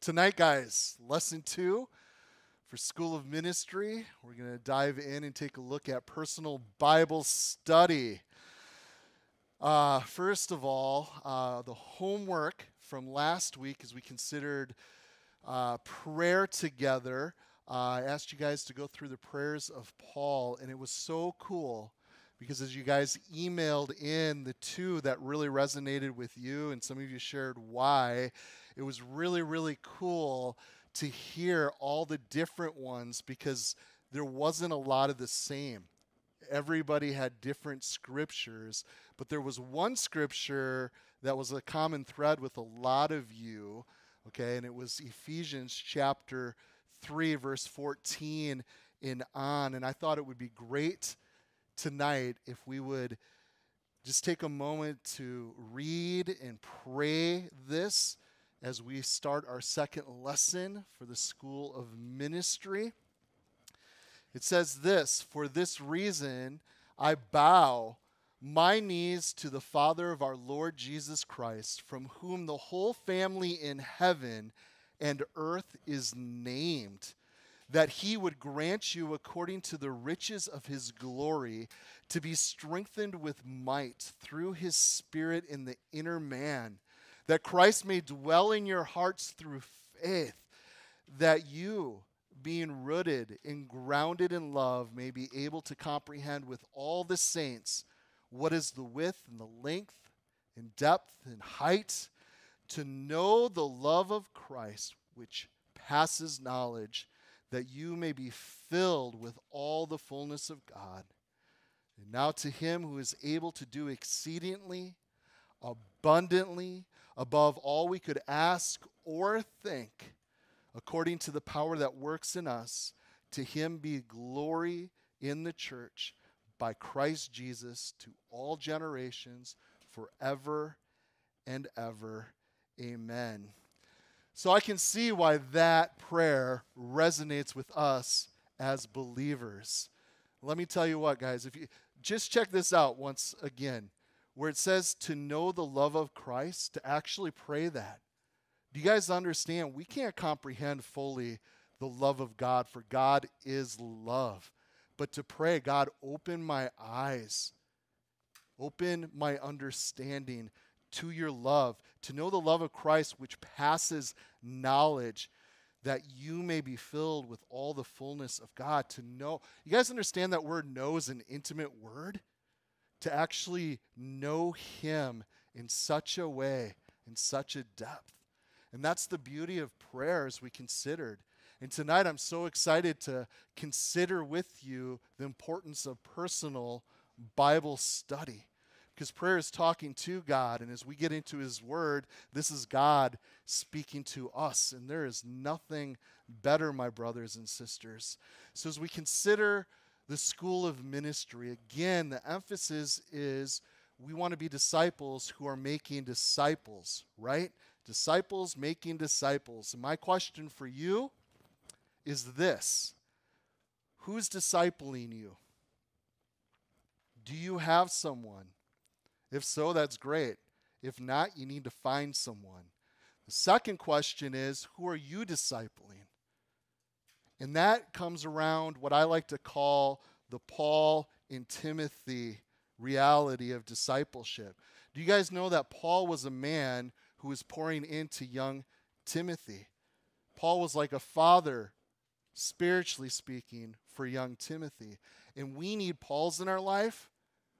Tonight, guys, lesson two for School of Ministry. We're going to dive in and take a look at personal Bible study. Uh, first of all, uh, the homework from last week as we considered uh, prayer together. Uh, I asked you guys to go through the prayers of Paul, and it was so cool because as you guys emailed in the two that really resonated with you, and some of you shared why, it was really, really cool to hear all the different ones because there wasn't a lot of the same. Everybody had different scriptures, but there was one scripture that was a common thread with a lot of you, okay, and it was Ephesians chapter 3, verse 14 and on. And I thought it would be great tonight if we would just take a moment to read and pray this as we start our second lesson for the School of Ministry. It says this For this reason, I bow my knees to the Father of our Lord Jesus Christ, from whom the whole family in heaven and earth is named that he would grant you, according to the riches of his glory, to be strengthened with might through his Spirit in the inner man, that Christ may dwell in your hearts through faith, that you, being rooted and grounded in love, may be able to comprehend with all the saints what is the width and the length and depth and height, to know the love of Christ, which passes knowledge that you may be filled with all the fullness of God. And now to him who is able to do exceedingly, abundantly, above all we could ask or think, according to the power that works in us, to him be glory in the church by Christ Jesus to all generations, forever and ever. Amen. So I can see why that prayer resonates with us as believers. Let me tell you what, guys, if you just check this out once again, where it says to know the love of Christ, to actually pray that. Do you guys understand? We can't comprehend fully the love of God, for God is love. But to pray, God, open my eyes, open my understanding to your love, to know the love of Christ which passes knowledge, that you may be filled with all the fullness of God. To know, you guys understand that word know is an intimate word? To actually know Him in such a way, in such a depth. And that's the beauty of prayer as we considered. And tonight I'm so excited to consider with you the importance of personal Bible study because prayer is talking to God. And as we get into His Word, this is God speaking to us. And there is nothing better, my brothers and sisters. So as we consider the school of ministry, again, the emphasis is we want to be disciples who are making disciples, right? Disciples making disciples. And my question for you is this Who's discipling you? Do you have someone? If so, that's great. If not, you need to find someone. The second question is who are you discipling? And that comes around what I like to call the Paul and Timothy reality of discipleship. Do you guys know that Paul was a man who was pouring into young Timothy? Paul was like a father, spiritually speaking, for young Timothy. And we need Pauls in our life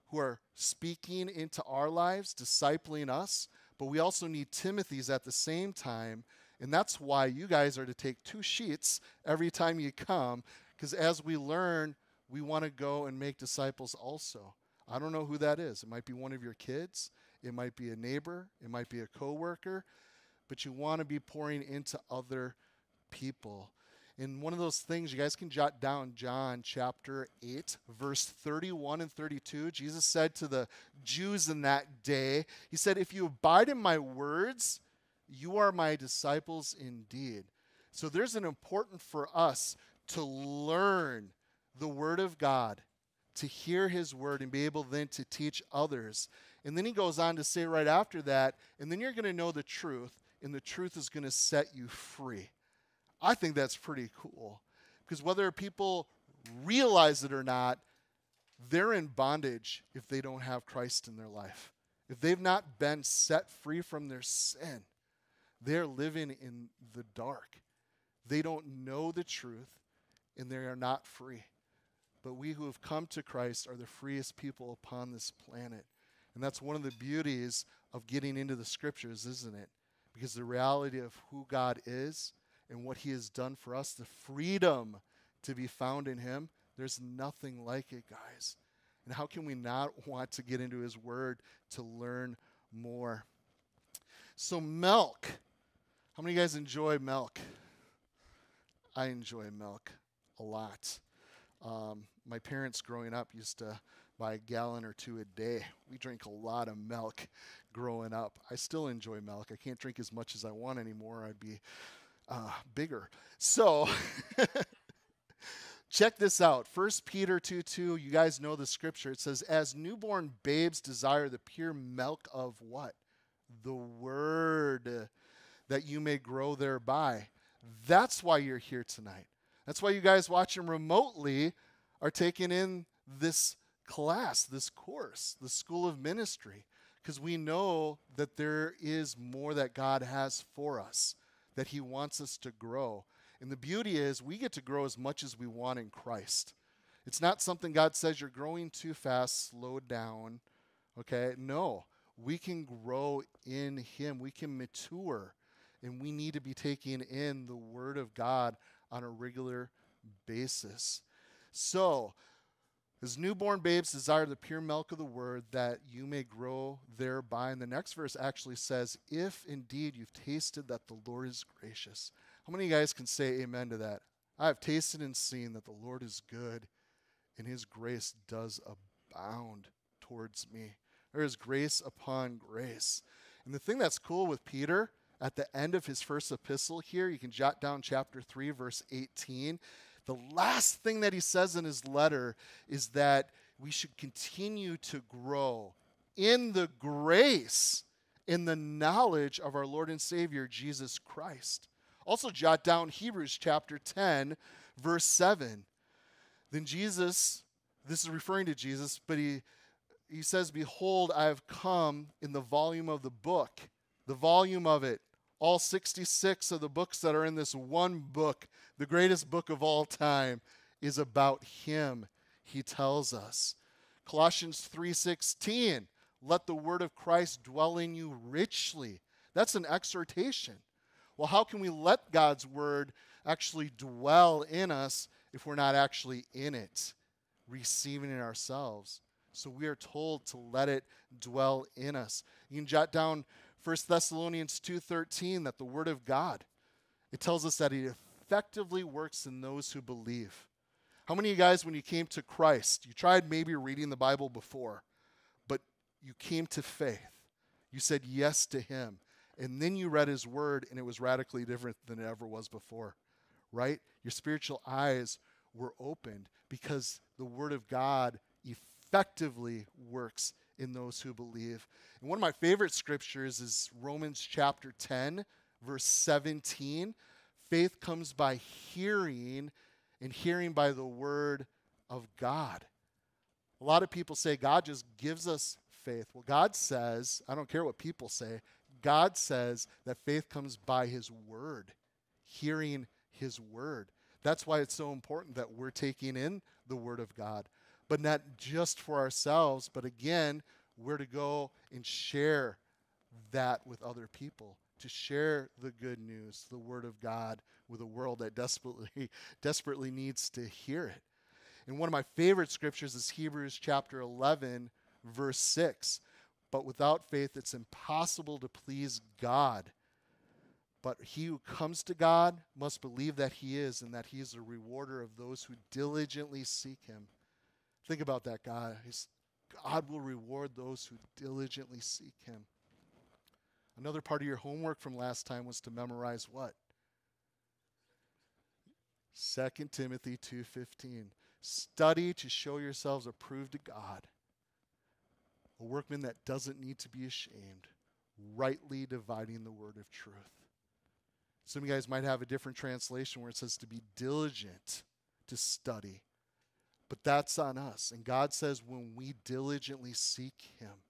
who are speaking into our lives, discipling us, but we also need Timothy's at the same time. And that's why you guys are to take two sheets every time you come, because as we learn, we want to go and make disciples also. I don't know who that is. It might be one of your kids, it might be a neighbor, it might be a coworker, but you want to be pouring into other people. And one of those things you guys can jot down John chapter 8, verse 31 and 32. Jesus said to the Jews in that day, He said, If you abide in my words, you are my disciples indeed. So there's an important for us to learn the word of God, to hear his word, and be able then to teach others. And then he goes on to say right after that, and then you're going to know the truth, and the truth is going to set you free. I think that's pretty cool because whether people realize it or not, they're in bondage if they don't have Christ in their life. If they've not been set free from their sin, they're living in the dark. They don't know the truth and they are not free. But we who have come to Christ are the freest people upon this planet. And that's one of the beauties of getting into the scriptures, isn't it? Because the reality of who God is and what he has done for us, the freedom to be found in him, there's nothing like it, guys. And how can we not want to get into his word to learn more? So, milk. How many of you guys enjoy milk? I enjoy milk a lot. Um, my parents growing up used to buy a gallon or two a day. We drank a lot of milk growing up. I still enjoy milk. I can't drink as much as I want anymore. I'd be uh, bigger. So, check this out. 1 Peter 2 2, you guys know the scripture. It says, As newborn babes desire the pure milk of what? The word, that you may grow thereby. That's why you're here tonight. That's why you guys watching remotely are taking in this class, this course, the School of Ministry, because we know that there is more that God has for us, that He wants us to grow. And the beauty is, we get to grow as much as we want in Christ. It's not something God says you're growing too fast, slow down. Okay? No, we can grow in Him, we can mature, and we need to be taking in the Word of God on a regular basis. So, as newborn babes desire the pure milk of the word that you may grow thereby. And the next verse actually says, If indeed you've tasted that the Lord is gracious. How many of you guys can say amen to that? I have tasted and seen that the Lord is good and his grace does abound towards me. There is grace upon grace. And the thing that's cool with Peter at the end of his first epistle here, you can jot down chapter 3, verse 18. The last thing that he says in his letter is that we should continue to grow in the grace, in the knowledge of our Lord and Savior, Jesus Christ. Also, jot down Hebrews chapter 10, verse 7. Then Jesus, this is referring to Jesus, but he, he says, Behold, I have come in the volume of the book, the volume of it, all 66 of the books that are in this one book, the greatest book of all time, is about him, he tells us. Colossians 3:16, let the word of Christ dwell in you richly. That's an exhortation. Well, how can we let God's word actually dwell in us if we're not actually in it, receiving it ourselves? So we are told to let it dwell in us. You can jot down 1 Thessalonians 2:13 that the word of God it tells us that it effectively works in those who believe. How many of you guys when you came to Christ, you tried maybe reading the Bible before, but you came to faith. You said yes to him, and then you read his word and it was radically different than it ever was before. Right? Your spiritual eyes were opened because the word of God effectively works in those who believe. And one of my favorite scriptures is Romans chapter 10, verse 17. Faith comes by hearing, and hearing by the word of God. A lot of people say God just gives us faith. Well, God says, I don't care what people say, God says that faith comes by his word, hearing his word. That's why it's so important that we're taking in the word of God but not just for ourselves, but again, we're to go and share that with other people, to share the good news, the word of God with a world that desperately desperately needs to hear it. And one of my favorite scriptures is Hebrews chapter 11 verse 6. But without faith it's impossible to please God. But he who comes to God must believe that he is and that he is a rewarder of those who diligently seek him. Think about that, God. God will reward those who diligently seek him. Another part of your homework from last time was to memorize what? 2 Timothy 2:15. Study to show yourselves approved to God, a workman that doesn't need to be ashamed, rightly dividing the word of truth. Some of you guys might have a different translation where it says to be diligent to study. But that's on us. And God says when we diligently seek Him,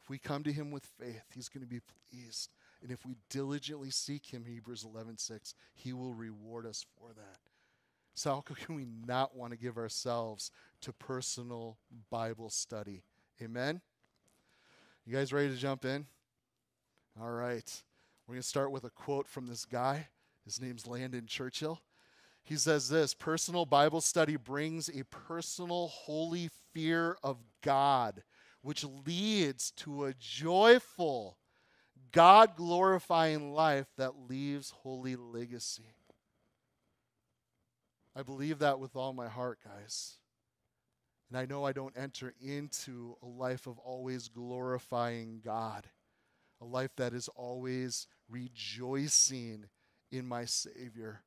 if we come to Him with faith, He's going to be pleased. And if we diligently seek Him, Hebrews 11 6, He will reward us for that. So, how can we not want to give ourselves to personal Bible study? Amen? You guys ready to jump in? All right. We're going to start with a quote from this guy. His name's Landon Churchill. He says this personal Bible study brings a personal, holy fear of God, which leads to a joyful, God glorifying life that leaves holy legacy. I believe that with all my heart, guys. And I know I don't enter into a life of always glorifying God, a life that is always rejoicing in my Savior.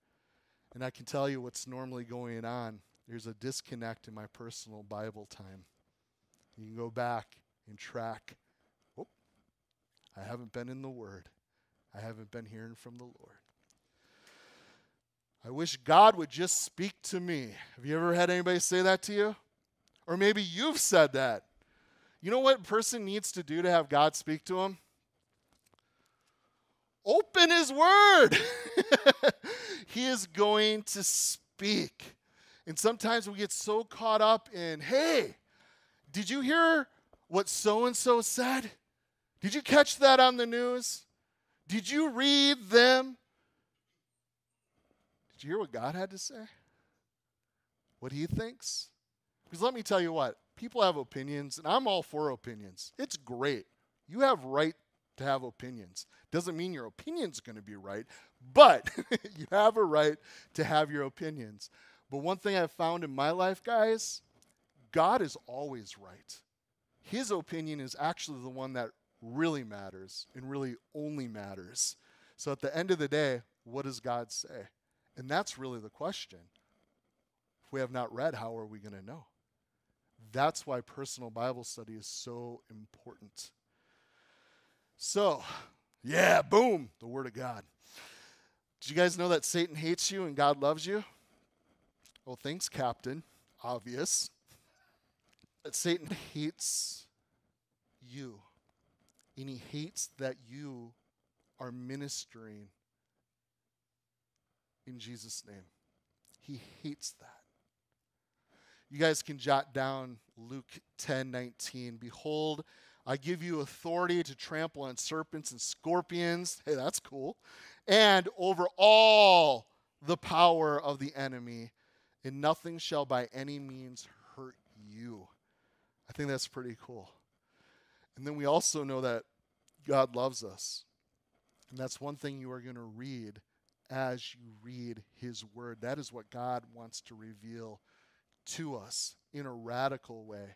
And I can tell you what's normally going on. There's a disconnect in my personal Bible time. You can go back and track. Oh, I haven't been in the Word. I haven't been hearing from the Lord. I wish God would just speak to me. Have you ever had anybody say that to you? Or maybe you've said that. You know what a person needs to do to have God speak to them? Open his word. he is going to speak. And sometimes we get so caught up in, hey, did you hear what so and so said? Did you catch that on the news? Did you read them? Did you hear what God had to say? What he thinks? Because let me tell you what, people have opinions, and I'm all for opinions. It's great. You have right to have opinions. Doesn't mean your opinion's going to be right, but you have a right to have your opinions. But one thing I've found in my life, guys, God is always right. His opinion is actually the one that really matters and really only matters. So at the end of the day, what does God say? And that's really the question. If we have not read, how are we going to know? That's why personal Bible study is so important. So, yeah, boom, the Word of God. Did you guys know that Satan hates you and God loves you? Well, thanks, Captain. Obvious. That Satan hates you. And he hates that you are ministering in Jesus' name. He hates that. You guys can jot down Luke 10 19. Behold, I give you authority to trample on serpents and scorpions. Hey, that's cool. And over all the power of the enemy, and nothing shall by any means hurt you. I think that's pretty cool. And then we also know that God loves us. And that's one thing you are going to read as you read His Word. That is what God wants to reveal to us in a radical way.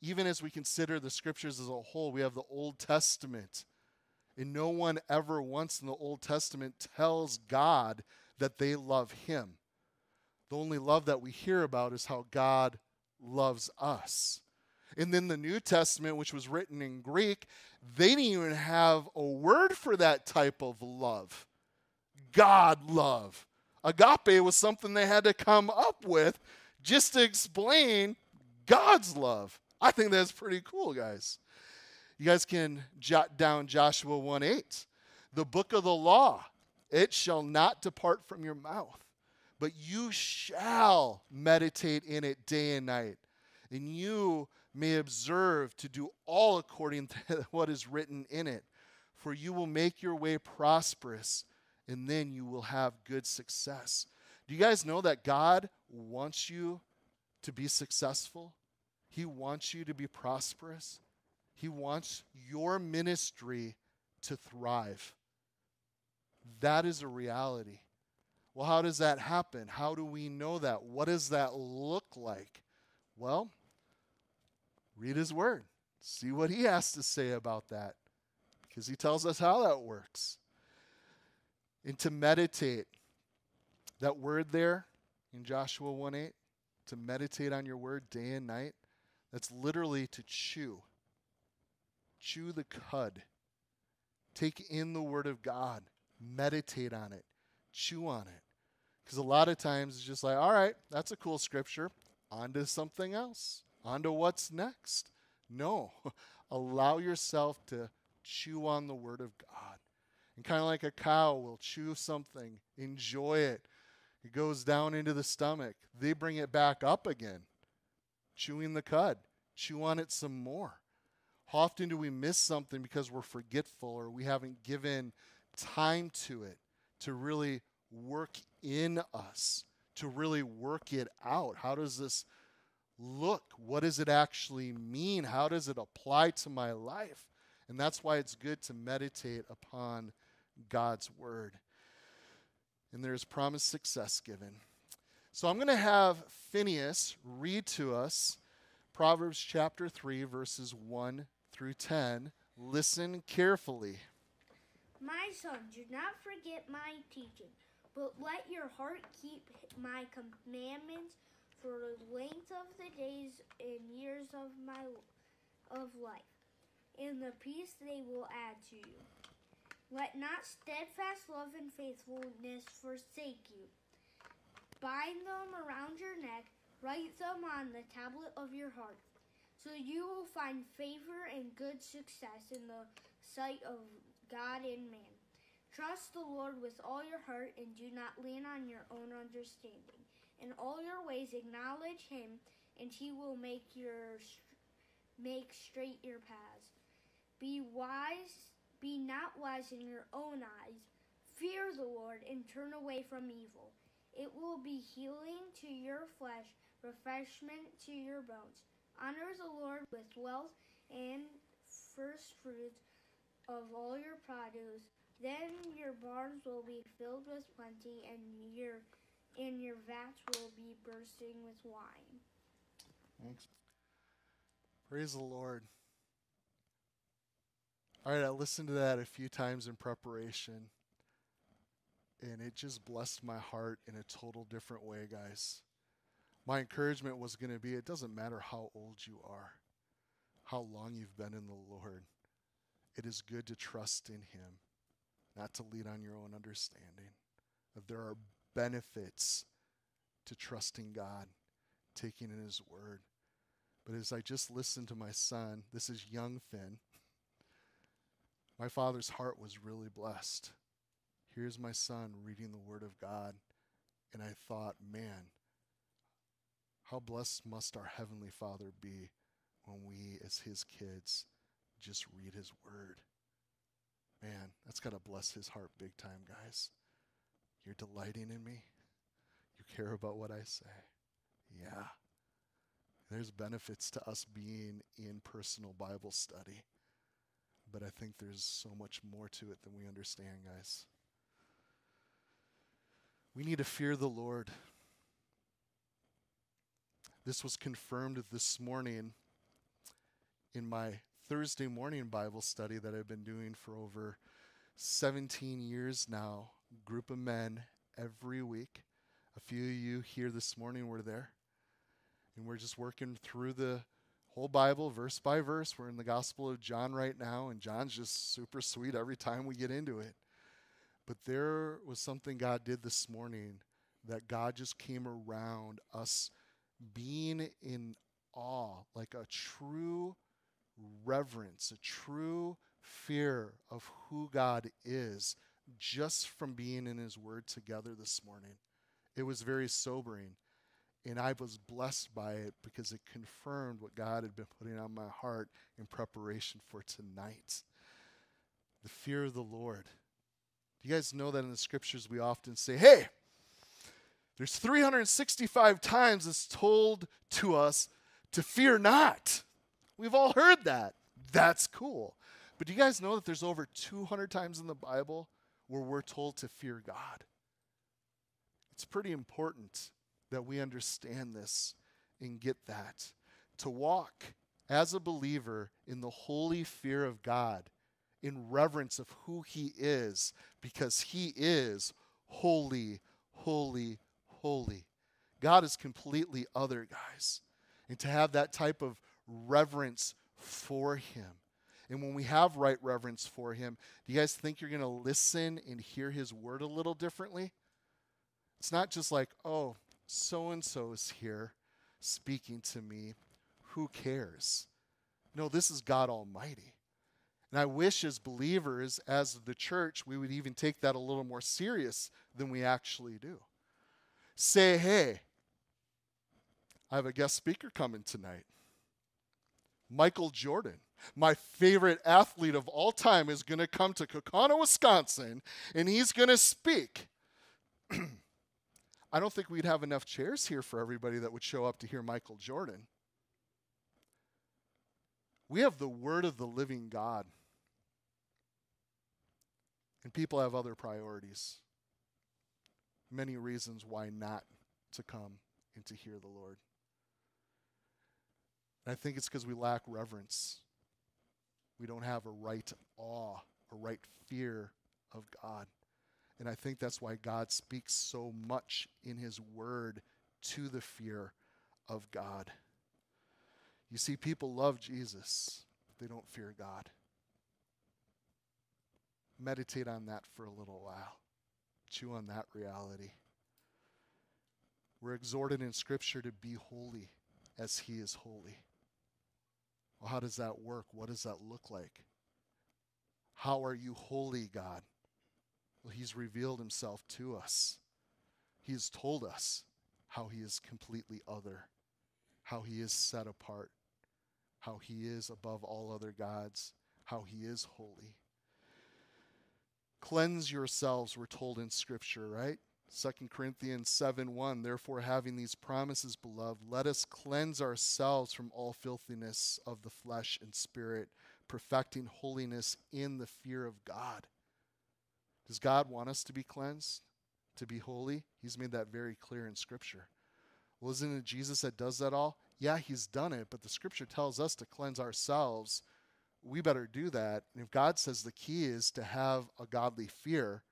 Even as we consider the scriptures as a whole, we have the Old Testament. And no one ever once in the Old Testament tells God that they love Him. The only love that we hear about is how God loves us. And then the New Testament, which was written in Greek, they didn't even have a word for that type of love. God love. Agape was something they had to come up with just to explain God's love. I think that's pretty cool, guys. You guys can jot down Joshua 1 8. The book of the law, it shall not depart from your mouth, but you shall meditate in it day and night, and you may observe to do all according to what is written in it. For you will make your way prosperous, and then you will have good success. Do you guys know that God wants you to be successful? He wants you to be prosperous. He wants your ministry to thrive. That is a reality. Well, how does that happen? How do we know that? What does that look like? Well, read his word. See what he has to say about that because he tells us how that works. And to meditate, that word there in Joshua 1 8, to meditate on your word day and night, that's literally to chew. Chew the cud. Take in the Word of God, meditate on it, chew on it. Because a lot of times it's just like, all right, that's a cool scripture. On to something else. On to what's next. No. Allow yourself to chew on the Word of God. And kind of like a cow will chew something, enjoy it. It goes down into the stomach. They bring it back up again, chewing the cud. Chew on it some more. How often do we miss something because we're forgetful or we haven't given time to it to really work in us, to really work it out? How does this look? What does it actually mean? How does it apply to my life? And that's why it's good to meditate upon God's word. And there's promised success given. So I'm going to have Phineas read to us Proverbs chapter 3, verses 1 through 10. Listen carefully. My son, do not forget my teaching, but let your heart keep my commandments for the length of the days and years of my of life, and the peace they will add to you. Let not steadfast love and faithfulness forsake you. Bind them around your neck, write them on the tablet of your heart, so you will find favor and good success in the sight of God and man. Trust the Lord with all your heart and do not lean on your own understanding. In all your ways acknowledge him, and he will make your make straight your paths. Be wise, be not wise in your own eyes. Fear the Lord and turn away from evil. It will be healing to your flesh, refreshment to your bones. Honor the Lord with wealth and first fruits of all your produce. Then your barns will be filled with plenty, and your and your vats will be bursting with wine. Thanks. Praise the Lord. All right, I listened to that a few times in preparation, and it just blessed my heart in a total different way, guys. My encouragement was going to be it doesn't matter how old you are, how long you've been in the Lord, it is good to trust in Him, not to lead on your own understanding. That there are benefits to trusting God, taking in His Word. But as I just listened to my son, this is young Finn, my father's heart was really blessed. Here's my son reading the Word of God. And I thought, man, how blessed must our Heavenly Father be when we, as His kids, just read His Word. Man, that's got to bless His heart big time, guys. You're delighting in me. You care about what I say. Yeah. There's benefits to us being in personal Bible study. But I think there's so much more to it than we understand, guys. We need to fear the Lord. This was confirmed this morning in my Thursday morning Bible study that I've been doing for over 17 years now. Group of men every week. A few of you here this morning were there. And we're just working through the whole Bible, verse by verse. We're in the Gospel of John right now, and John's just super sweet every time we get into it. But there was something God did this morning that God just came around us being in awe, like a true reverence, a true fear of who God is, just from being in His Word together this morning. It was very sobering. And I was blessed by it because it confirmed what God had been putting on my heart in preparation for tonight. The fear of the Lord. You guys know that in the scriptures we often say, hey, there's 365 times it's told to us to fear not. We've all heard that. That's cool. But do you guys know that there's over 200 times in the Bible where we're told to fear God? It's pretty important that we understand this and get that. To walk as a believer in the holy fear of God, in reverence of who He is, because He is holy, holy, holy. God is completely other, guys. And to have that type of reverence for Him. And when we have right reverence for him, do you guys think you're going to listen and hear his word a little differently? It's not just like, oh, so and so is here speaking to me. Who cares? No, this is God Almighty. And I wish as believers, as the church, we would even take that a little more serious than we actually do. Say, hey, I have a guest speaker coming tonight. Michael Jordan, my favorite athlete of all time, is going to come to Kaukauna, Wisconsin, and he's going to speak. I don't think we'd have enough chairs here for everybody that would show up to hear Michael Jordan. We have the word of the living God. And people have other priorities. Many reasons why not to come and to hear the Lord. And I think it's because we lack reverence. We don't have a right awe, a right fear of God. And I think that's why God speaks so much in His Word to the fear of God. You see, people love Jesus, they don't fear God. Meditate on that for a little while, chew on that reality. We're exhorted in Scripture to be holy as He is holy. Well, how does that work? What does that look like? How are you holy, God? Well, He's revealed Himself to us. He has told us how He is completely other, how He is set apart, how He is above all other gods, how He is holy. Cleanse yourselves, we're told in Scripture, right? 2 Corinthians 7 1 Therefore, having these promises, beloved, let us cleanse ourselves from all filthiness of the flesh and spirit, perfecting holiness in the fear of God. Does God want us to be cleansed, to be holy? He's made that very clear in Scripture. Well, isn't it Jesus that does that all? Yeah, He's done it, but the Scripture tells us to cleanse ourselves. We better do that. And if God says the key is to have a godly fear,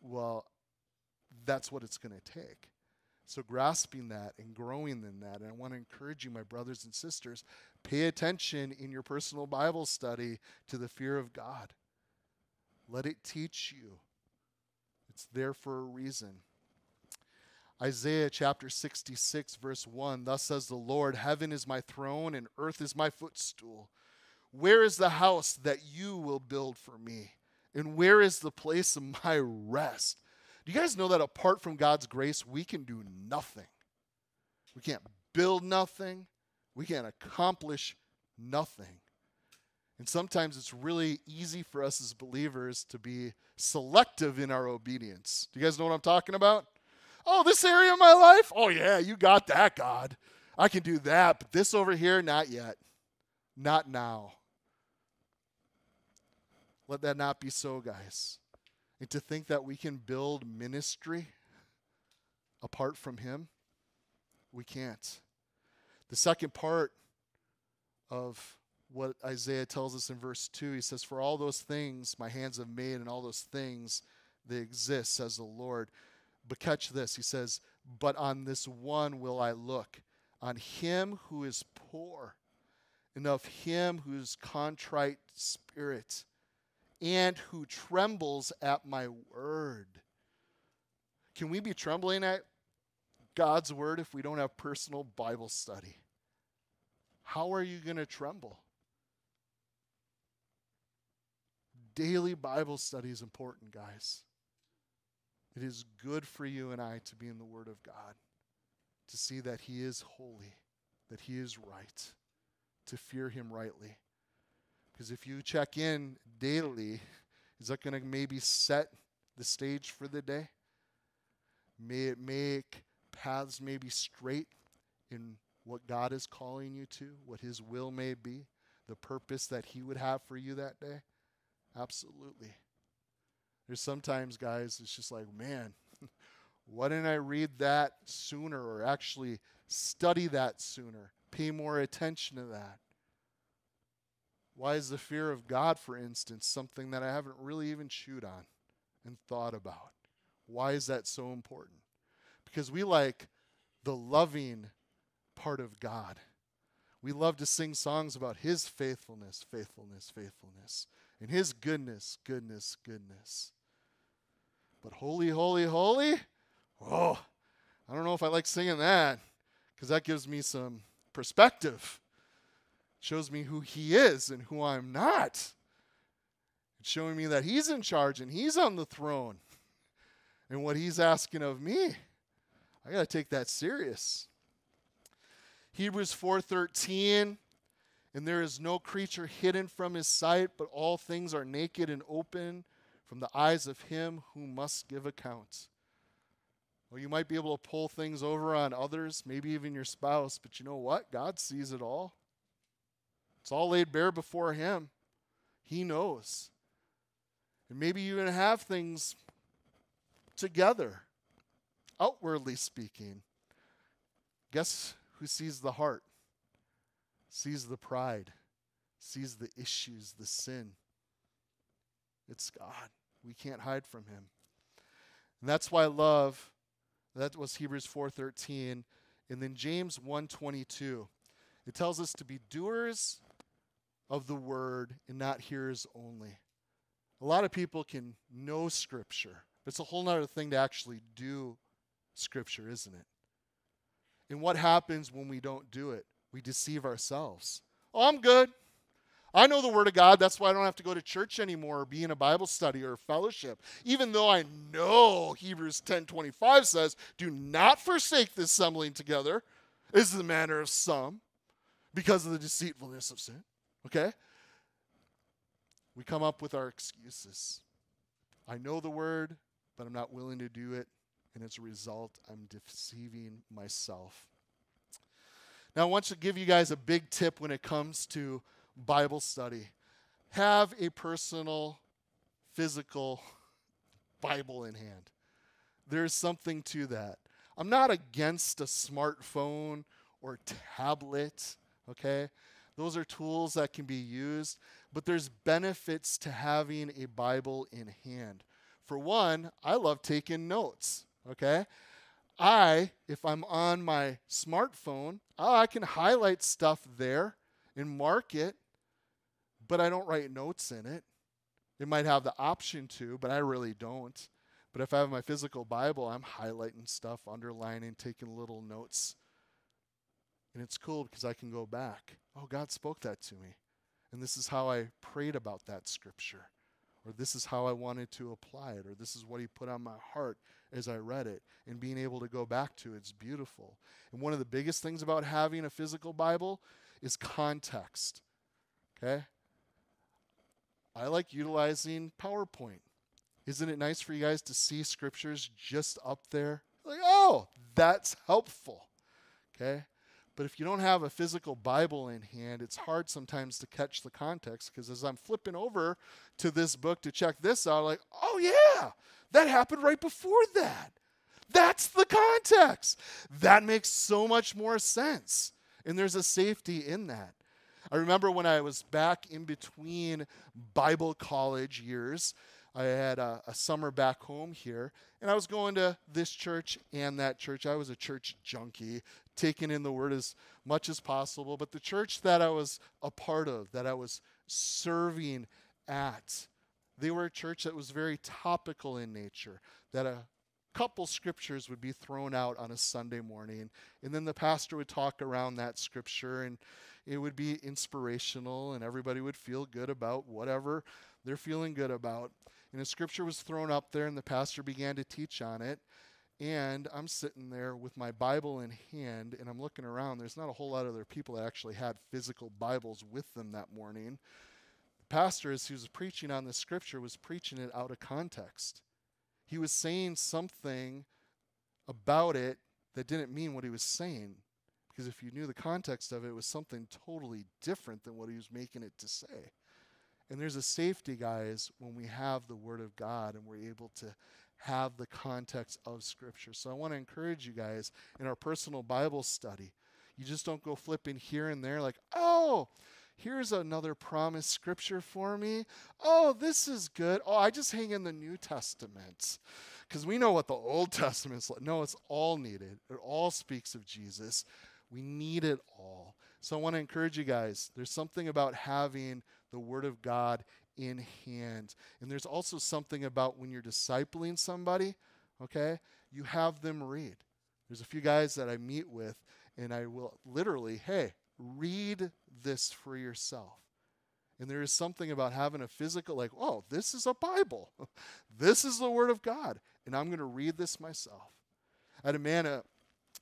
well, that's what it's going to take. So, grasping that and growing in that, and I want to encourage you, my brothers and sisters, pay attention in your personal Bible study to the fear of God. Let it teach you. It's there for a reason. Isaiah chapter 66, verse 1 Thus says the Lord, Heaven is my throne, and earth is my footstool. Where is the house that you will build for me? And where is the place of my rest? Do you guys know that apart from God's grace, we can do nothing? We can't build nothing, we can't accomplish nothing. And sometimes it's really easy for us as believers to be selective in our obedience. Do you guys know what I'm talking about? Oh, this area of my life? Oh, yeah, you got that, God. I can do that, but this over here, not yet. Not now. Let that not be so, guys. And to think that we can build ministry apart from Him, we can't. The second part of what Isaiah tells us in verse 2. He says, For all those things my hands have made, and all those things they exist, says the Lord. But catch this. He says, But on this one will I look, on him who is poor, and of him who is contrite spirit, and who trembles at my word. Can we be trembling at God's word if we don't have personal Bible study? How are you going to tremble? Daily Bible study is important, guys. It is good for you and I to be in the Word of God, to see that He is holy, that He is right, to fear Him rightly. Because if you check in daily, is that going to maybe set the stage for the day? May it make paths maybe straight in what God is calling you to, what His will may be, the purpose that He would have for you that day? Absolutely. There's sometimes, guys, it's just like, man, why didn't I read that sooner or actually study that sooner? Pay more attention to that. Why is the fear of God, for instance, something that I haven't really even chewed on and thought about? Why is that so important? Because we like the loving part of God. We love to sing songs about His faithfulness, faithfulness, faithfulness, and His goodness, goodness, goodness. But holy, holy, holy, oh, I don't know if I like singing that because that gives me some perspective. Shows me who He is and who I'm not. It's showing me that He's in charge and He's on the throne. And what He's asking of me, I got to take that serious. Hebrews 4:13 and there is no creature hidden from his sight but all things are naked and open from the eyes of him who must give account. Well, you might be able to pull things over on others, maybe even your spouse, but you know what? God sees it all. It's all laid bare before him. He knows. And maybe you even have things together, outwardly speaking. Guess who sees the heart, sees the pride, sees the issues, the sin. It's God. We can't hide from him. And that's why love that was Hebrews 4:13 and then James 1:22. It tells us to be doers of the word and not hearers only. A lot of people can know scripture, but it's a whole other thing to actually do scripture, isn't it? And what happens when we don't do it? We deceive ourselves. Oh, I'm good. I know the Word of God. That's why I don't have to go to church anymore or be in a Bible study or fellowship. Even though I know Hebrews 10 25 says, Do not forsake the assembling together, is the manner of some, because of the deceitfulness of sin. Okay? We come up with our excuses. I know the Word, but I'm not willing to do it and as a result, I'm deceiving myself. Now, I want to give you guys a big tip when it comes to Bible study have a personal, physical Bible in hand. There's something to that. I'm not against a smartphone or tablet, okay? Those are tools that can be used, but there's benefits to having a Bible in hand. For one, I love taking notes okay? I, if I'm on my smartphone, oh, I can highlight stuff there and mark it, but I don't write notes in it. It might have the option to, but I really don't. But if I have my physical Bible, I'm highlighting stuff, underlining, taking little notes. And it's cool because I can go back. Oh, God spoke that to me. And this is how I prayed about that scripture. Or this is how I wanted to apply it. Or this is what He put on my heart as I read it and being able to go back to it's beautiful. And one of the biggest things about having a physical Bible is context. Okay? I like utilizing PowerPoint. Isn't it nice for you guys to see scriptures just up there? Like, oh, that's helpful. Okay? But if you don't have a physical Bible in hand, it's hard sometimes to catch the context because as I'm flipping over to this book to check this out, like, oh yeah, that happened right before that. That's the context. That makes so much more sense. And there's a safety in that. I remember when I was back in between Bible college years, I had a, a, summer back home here, and I was going to this church and that church. I was a church junkie, taking in the word as much as possible. But the church that I was a part of, that I was serving at, they were a church that was very topical in nature, that a couple scriptures would be thrown out on a Sunday morning, and then the pastor would talk around that scripture, and it would be inspirational, and everybody would feel good about whatever they're feeling good about. And a scripture was thrown up there, and the pastor began to teach on it. And I'm sitting there with my Bible in hand, and I'm looking around. There's not a whole lot of other people that actually had physical Bibles with them that morning The pastor, as he was preaching on the scripture, was preaching it out of context. He was saying something about it that didn't mean what he was saying. Because if you knew the context of it, it was something totally different than what he was making it to say. And there's a safety, guys, when we have the Word of God and we're able to have the context of Scripture. So I want to encourage you guys in our personal Bible study. You just don't go flipping here and there like, oh, Here's another promised scripture for me. Oh, this is good. Oh, I just hang in the New Testament because we know what the Old Testament's like. No, it's all needed. It all speaks of Jesus. We need it all. So I want to encourage you guys. There's something about having the Word of God in hand. And there's also something about when you're discipling somebody, okay, you have them read. There's a few guys that I meet with, and I will literally, hey, read this for yourself. And there is something about having a physical, like, oh, this is a Bible. this is the Word of God. And I'm going to read this myself. I had a man a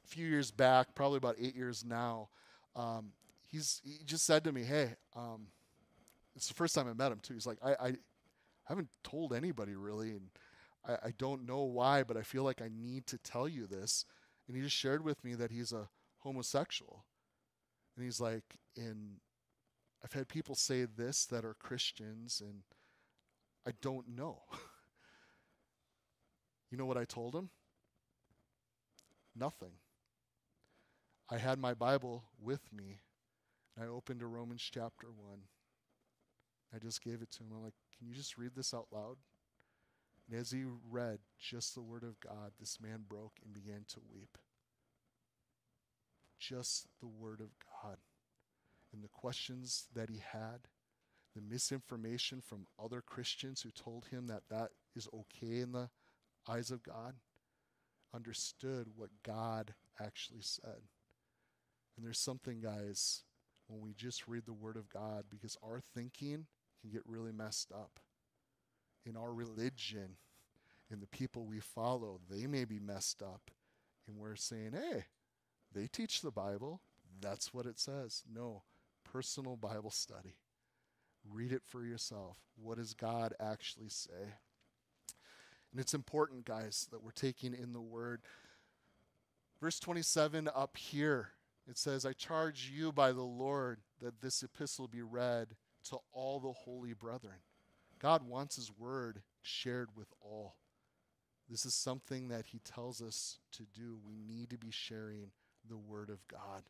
few years back, probably about eight years now. Um, he's he just said to me, hey, um, it's the first time I met him too. He's like, I, I haven't told anybody really, and I, I don't know why, but I feel like I need to tell you this. And he just shared with me that he's a homosexual. And he's like, in I've had people say this that are Christians, and I don't know. you know what I told him? Nothing. I had my Bible with me, and I opened to Romans chapter 1. I just gave it to him. I'm like, Can you just read this out loud? And as he read just the word of God, this man broke and began to weep. Just the word of God. And the questions that he had, the misinformation from other Christians who told him that that is okay in the eyes of God, understood what God actually said. And there's something, guys, when we just read the Word of God, because our thinking can get really messed up. In our religion, in the people we follow, they may be messed up. And we're saying, hey, they teach the Bible. That's what it says. No, personal Bible study. Read it for yourself. What does God actually say? And it's important, guys, that we're taking in the Word. Verse 27 up here, it says, I charge you by the Lord that this epistle be read to all the holy brethren. God wants His Word shared with all. This is something that He tells us to do. We need to be sharing the Word of God.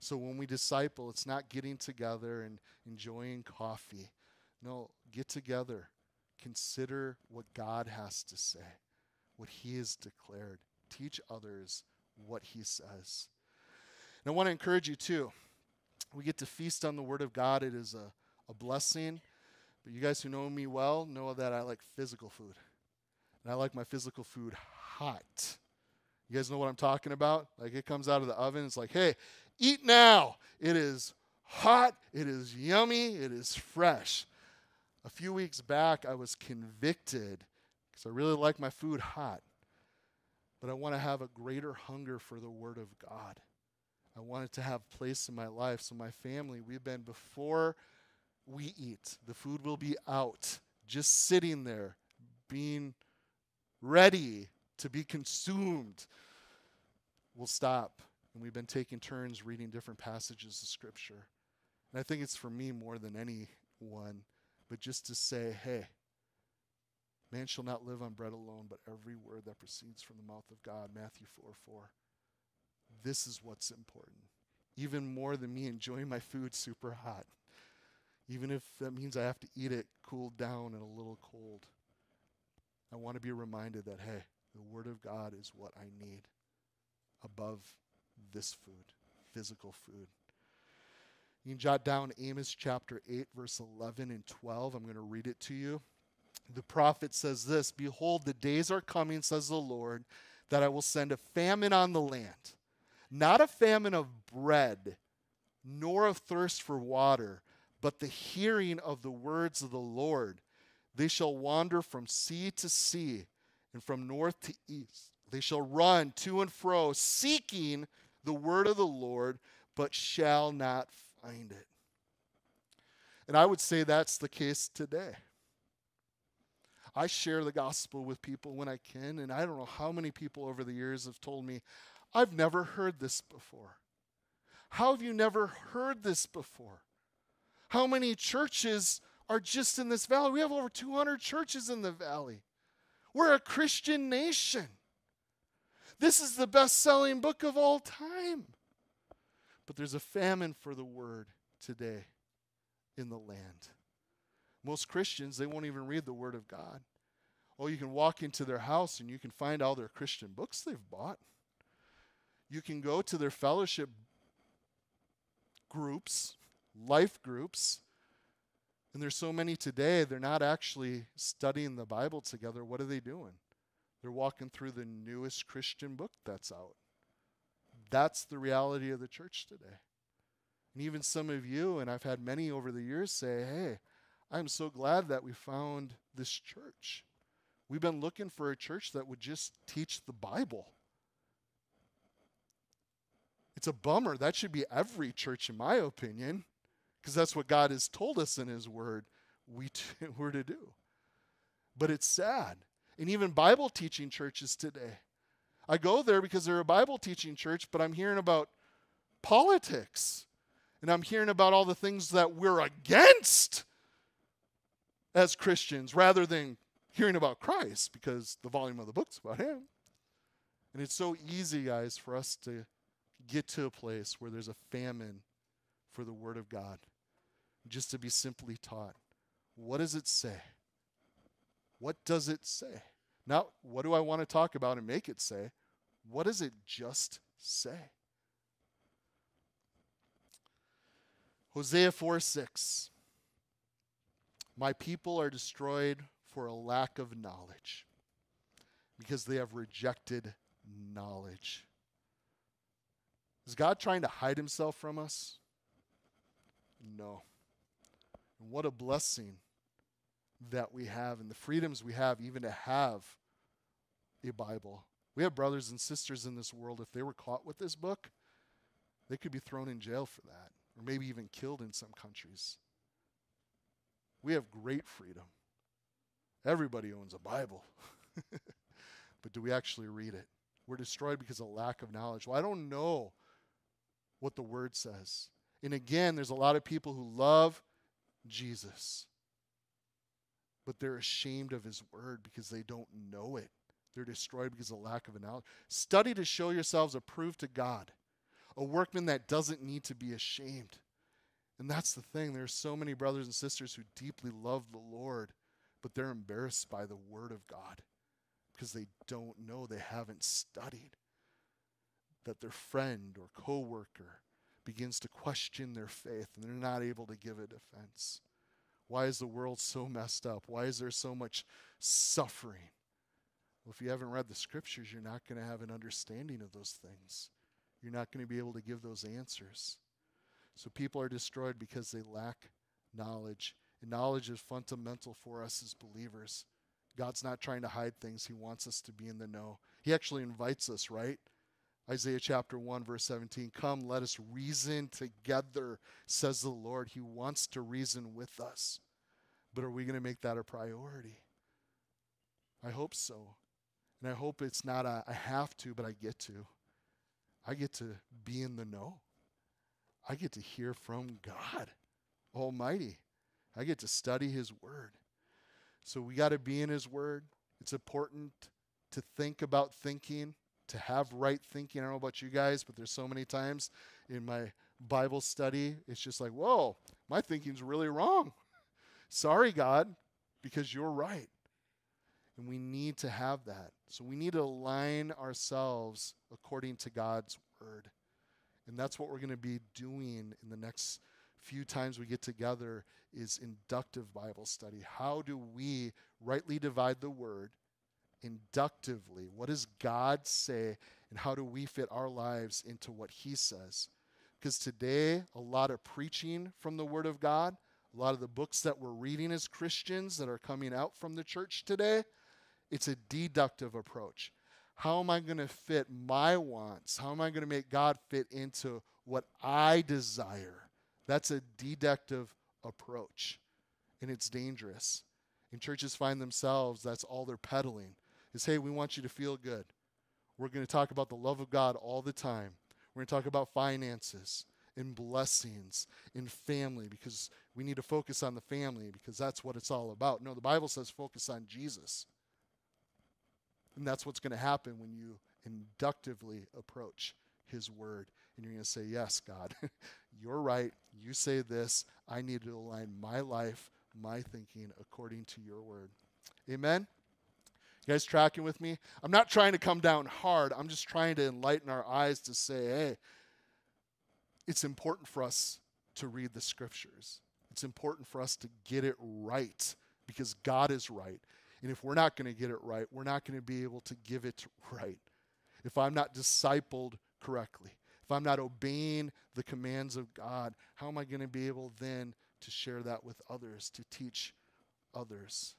So when we disciple, it's not getting together and enjoying coffee. No, get together. Consider what God has to say, what He has declared. Teach others what He says. And I want to encourage you too. We get to feast on the Word of God. It is a, a blessing. But you guys who know me well know that I like physical food. And I like my physical food hot. You guys know what I'm talking about? Like it comes out of the oven. It's like, hey, eat now. It is hot. It is yummy. It is fresh. A few weeks back, I was convicted because I really like my food hot. But I want to have a greater hunger for the Word of God. I want it to have place in my life. So, my family, we've been before we eat, the food will be out, just sitting there, being ready to be consumed. We'll stop. And we've been taking turns reading different passages of Scripture. And I think it's for me more than anyone, but just to say, hey, man shall not live on bread alone, but every word that proceeds from the mouth of God. Matthew 4 4. This is what's important. Even more than me enjoying my food super hot. Even if that means I have to eat it cooled down and a little cold. I want to be reminded that, hey, the Word of God is what I need above this food, physical food. You can jot down Amos chapter 8, verse 11 and 12. I'm going to read it to you. The prophet says this Behold, the days are coming, says the Lord, that I will send a famine on the land, not a famine of bread, nor of thirst for water, but the hearing of the words of the Lord. They shall wander from sea to sea and from north to east. They shall run to and fro, seeking the word of the Lord, but shall not find it. And I would say that's the case today. I share the gospel with people when I can, and I don't know how many people over the years have told me, I've never heard this before. How have you never heard this before? How many churches are just in this valley? We have over 200 churches in the valley. We're a Christian nation. This is the best selling book of all time. But there's a famine for the word today in the land. Most Christians, they won't even read the word of God. Oh, you can walk into their house and you can find all their Christian books they've bought. You can go to their fellowship groups, life groups. And there's so many today, they're not actually studying the Bible together. What are they doing? They're walking through the newest Christian book that's out. That's the reality of the church today. And even some of you, and I've had many over the years say, hey, I'm so glad that we found this church. We've been looking for a church that would just teach the Bible. It's a bummer. That should be every church, in my opinion, because that's what God has told us in His Word we t- we're to do. But it's sad. And even Bible teaching churches today. I go there because they're a Bible teaching church, but I'm hearing about politics. And I'm hearing about all the things that we're against as Christians rather than hearing about Christ because the volume of the book's about Him. And it's so easy, guys, for us to get to a place where there's a famine for the Word of God, just to be simply taught. What does it say? What does it say? Not what do I want to talk about and make it say? What does it just say? Hosea 4 6. My people are destroyed for a lack of knowledge because they have rejected knowledge. Is God trying to hide himself from us? No. And what a blessing that we have and the freedoms we have even to have a Bible. We have brothers and sisters in this world, if they were caught with this book, they could be thrown in jail for that, or maybe even killed in some countries. We have great freedom. Everybody owns a Bible. but do we actually read it? We're destroyed because of lack of knowledge. Well, I don't know what the word says. And again, there's a lot of people who love Jesus, but they're ashamed of his word because they don't know it. They're destroyed because of lack of knowledge. Study to show yourselves approved to God, a workman that doesn't need to be ashamed. And that's the thing. There are so many brothers and sisters who deeply love the Lord, but they're embarrassed by the word of God because they don't know, they haven't studied. That their friend or coworker begins to question their faith and they're not able to give a defense. Why is the world so messed up? Why is there so much suffering? Well, if you haven't read the scriptures, you're not going to have an understanding of those things. You're not going to be able to give those answers. So people are destroyed because they lack knowledge. And knowledge is fundamental for us as believers. God's not trying to hide things, He wants us to be in the know. He actually invites us, right? Isaiah chapter 1, verse 17 Come, let us reason together, says the Lord. He wants to reason with us. But are we going to make that a priority? I hope so. And I hope it's not a, I have to, but I get to. I get to be in the know. I get to hear from God Almighty. I get to study His Word. So we got to be in His Word. It's important to think about thinking, to have right thinking. I don't know about you guys, but there's so many times in my Bible study, it's just like, whoa, my thinking's really wrong. Sorry, God, because you're right. And we need to have that. So we need to align ourselves according to God's word. And that's what we're going to be doing in the next few times we get together is inductive Bible study. How do we rightly divide the word inductively? What does God say and how do we fit our lives into what he says? Because today a lot of preaching from the word of God, a lot of the books that we're reading as Christians that are coming out from the church today, it's a deductive approach. How am I going to fit my wants? How am I going to make God fit into what I desire? That's a deductive approach, and it's dangerous. And churches find themselves, that's all they're peddling is hey, we want you to feel good. We're going to talk about the love of God all the time. We're going to talk about finances and blessings and family because we need to focus on the family because that's what it's all about. No, the Bible says focus on Jesus. And that's what's going to happen when you inductively approach His Word. And you're going to say, Yes, God, you're right. You say this. I need to align my life, my thinking according to your Word. Amen? You guys tracking with me? I'm not trying to come down hard. I'm just trying to enlighten our eyes to say, hey, it's important for us to read the scriptures. It's important for us to get it right because God is right. And if we're not going to get it right, we're not going to be able to give it right. If I'm not discipled correctly, if I'm not obeying the commands of God, how am I going to be able then to share that with others, to teach others?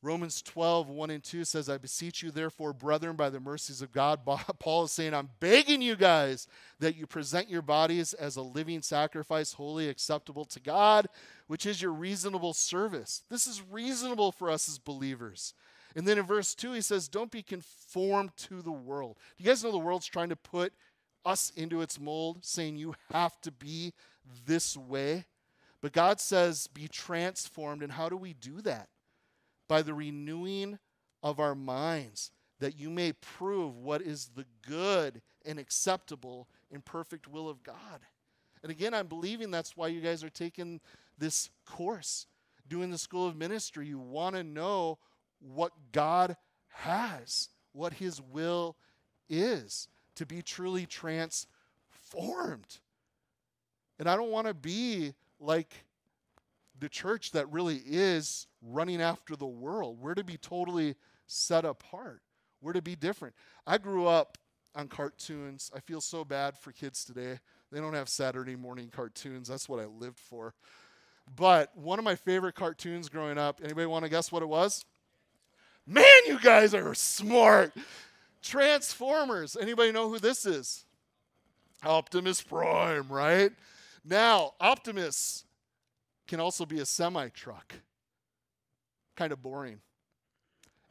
Romans 12, 1 and 2 says, I beseech you, therefore, brethren, by the mercies of God. Paul is saying, I'm begging you guys that you present your bodies as a living sacrifice, holy, acceptable to God, which is your reasonable service. This is reasonable for us as believers. And then in verse 2, he says, Don't be conformed to the world. Do You guys know the world's trying to put us into its mold, saying you have to be this way. But God says, Be transformed. And how do we do that? By the renewing of our minds, that you may prove what is the good and acceptable and perfect will of God. And again, I'm believing that's why you guys are taking this course, doing the school of ministry. You want to know what God has, what His will is, to be truly transformed. And I don't want to be like the church that really is running after the world. We're to be totally set apart. We're to be different. I grew up on cartoons. I feel so bad for kids today. They don't have Saturday morning cartoons. That's what I lived for. But one of my favorite cartoons growing up, anybody want to guess what it was? Man, you guys are smart. Transformers. Anybody know who this is? Optimus Prime, right? Now, Optimus can also be a semi truck. Kind of boring.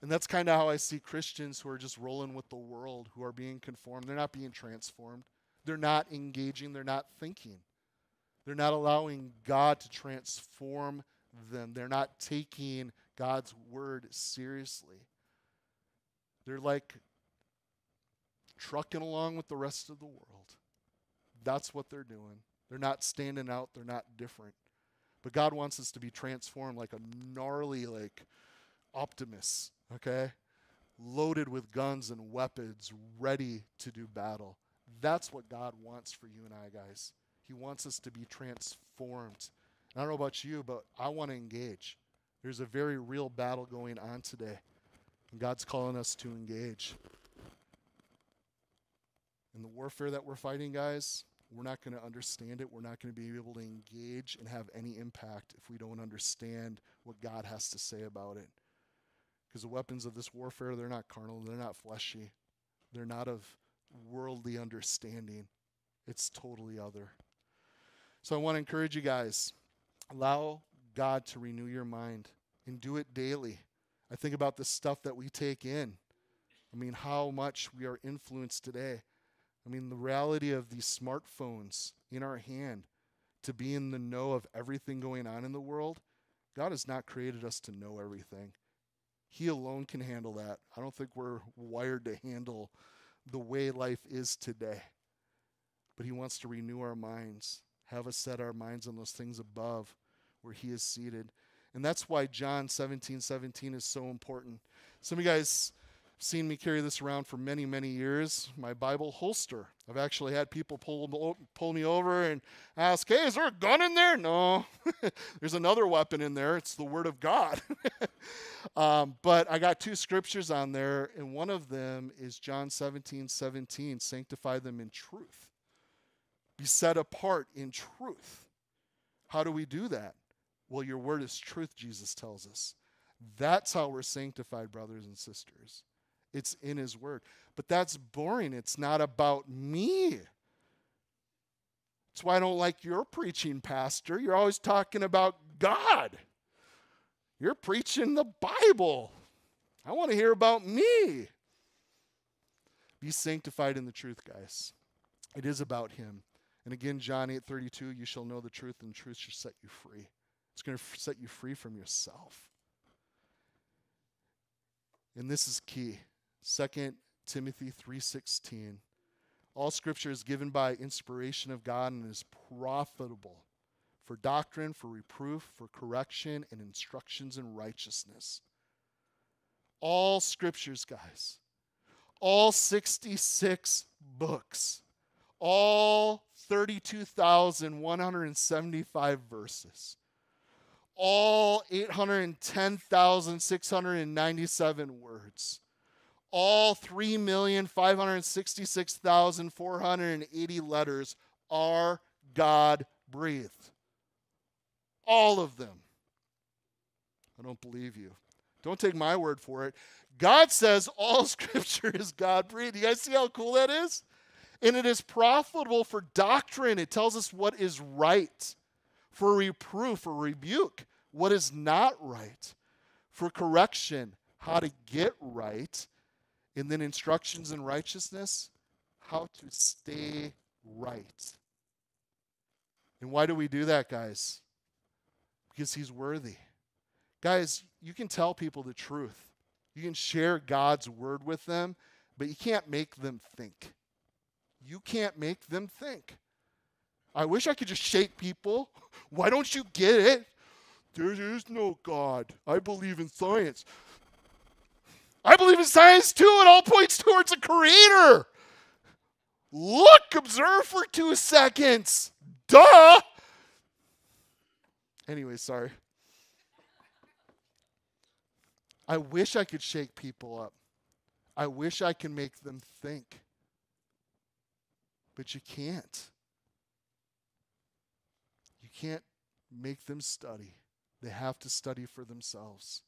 And that's kind of how I see Christians who are just rolling with the world, who are being conformed. They're not being transformed. They're not engaging. They're not thinking. They're not allowing God to transform them. They're not taking God's word seriously. They're like trucking along with the rest of the world. That's what they're doing. They're not standing out. They're not different. But God wants us to be transformed like a gnarly, like Optimus, okay? Loaded with guns and weapons, ready to do battle. That's what God wants for you and I, guys. He wants us to be transformed. I don't know about you, but I want to engage. There's a very real battle going on today, and God's calling us to engage. In the warfare that we're fighting, guys, we're not going to understand it. We're not going to be able to engage and have any impact if we don't understand what God has to say about it. Because the weapons of this warfare, they're not carnal, they're not fleshy, they're not of worldly understanding. It's totally other. So I want to encourage you guys allow God to renew your mind and do it daily. I think about the stuff that we take in. I mean, how much we are influenced today. I mean, the reality of these smartphones in our hand to be in the know of everything going on in the world, God has not created us to know everything. He alone can handle that. I don't think we're wired to handle the way life is today. But He wants to renew our minds, have us set our minds on those things above where He is seated. And that's why John 17 17 is so important. Some of you guys seen me carry this around for many, many years. My Bible holster. I've actually had people pull pull me over and ask, "Hey, is there a gun in there?" No, there's another weapon in there. It's the Word of God. um, but I got two scriptures on there, and one of them is John 17, 17. Sanctify them in truth. Be set apart in truth. How do we do that? Well, your word is truth, Jesus tells us. That's how we're sanctified, brothers and sisters. It's in His Word. But that's boring. It's not about me. That's why I don't like your preaching, Pastor. You're always talking about God. You're preaching the Bible. I want to hear about me. Be sanctified in the truth, guys. It is about Him. And again, John 8 32, you shall know the truth, and the truth shall set you free. It's going to set you free from yourself. And this is key. 2 Timothy 3:16 All scripture is given by inspiration of God and is profitable for doctrine, for reproof, for correction and instructions in righteousness. All scriptures, guys. All 66 books. all 32,175 verses, all 810,697 words, all 3,566,480 letters are God breathed. All of them. I don't believe you. Don't take my word for it. God says all scripture is God breathed. You guys see how cool that is? And it is profitable for doctrine. It tells us what is right, for reproof or rebuke, what is not right, for correction, how to get right, and then instructions in righteousness, how to stay right. And why do we do that, guys? Because He's worthy. Guys, you can tell people the truth. You can share God's word with them, but you can't make them think. You can't make them think. I wish I could just shake people. Why don't you get it? There is no God. I believe in science. I believe in science too. It all points towards a creator. Look, observe for two seconds. Duh. Anyway, sorry. I wish I could shake people up. I wish I can make them think. But you can't. You can't make them study. They have to study for themselves.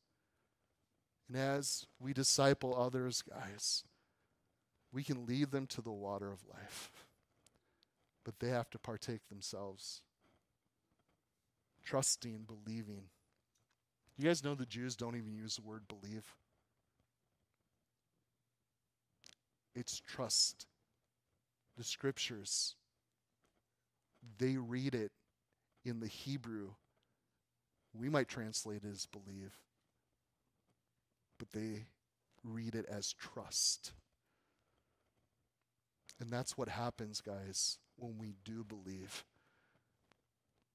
And as we disciple others, guys, we can lead them to the water of life. But they have to partake themselves. Trusting, believing. You guys know the Jews don't even use the word believe? It's trust. The scriptures, they read it in the Hebrew. We might translate it as believe, but they read it as trust. And that's what happens, guys, when we do believe.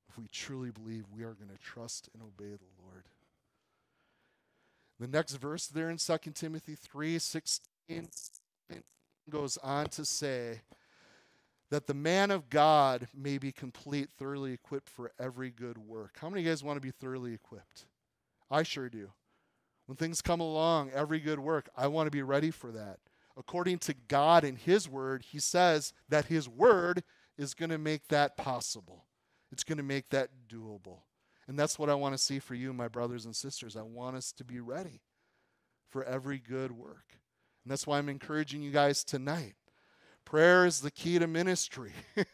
If we truly believe, we are going to trust and obey the Lord. The next verse there in 2 Timothy 3 16 goes on to say that the man of God may be complete, thoroughly equipped for every good work. How many of you guys want to be thoroughly equipped? I sure do. When things come along, every good work, I want to be ready for that. According to God and His Word, He says that His Word is going to make that possible. It's going to make that doable. And that's what I want to see for you, my brothers and sisters. I want us to be ready for every good work. And that's why I'm encouraging you guys tonight. Prayer is the key to ministry.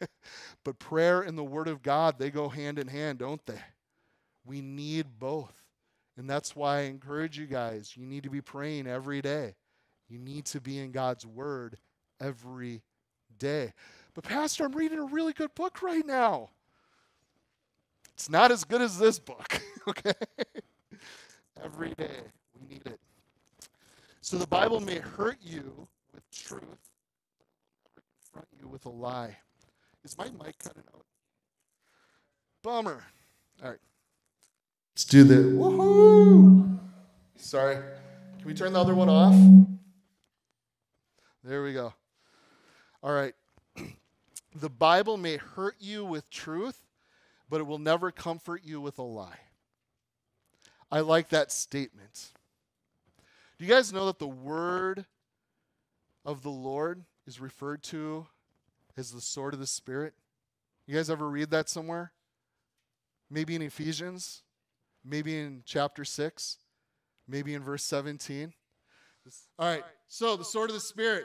but prayer and the Word of God, they go hand in hand, don't they? We need both. And that's why I encourage you guys. You need to be praying every day. You need to be in God's Word every day. But, Pastor, I'm reading a really good book right now. It's not as good as this book, okay? Every day we need it. So the Bible may hurt you with truth, confront you with a lie. Is my mic cutting out? Bummer. All right. Let's do the woohoo. Sorry. Can we turn the other one off? There we go. All right. the Bible may hurt you with truth, but it will never comfort you with a lie. I like that statement. Do you guys know that the word of the Lord is referred to as the sword of the Spirit? You guys ever read that somewhere? Maybe in Ephesians, maybe in chapter 6, maybe in verse 17. All right, so the sword of the Spirit.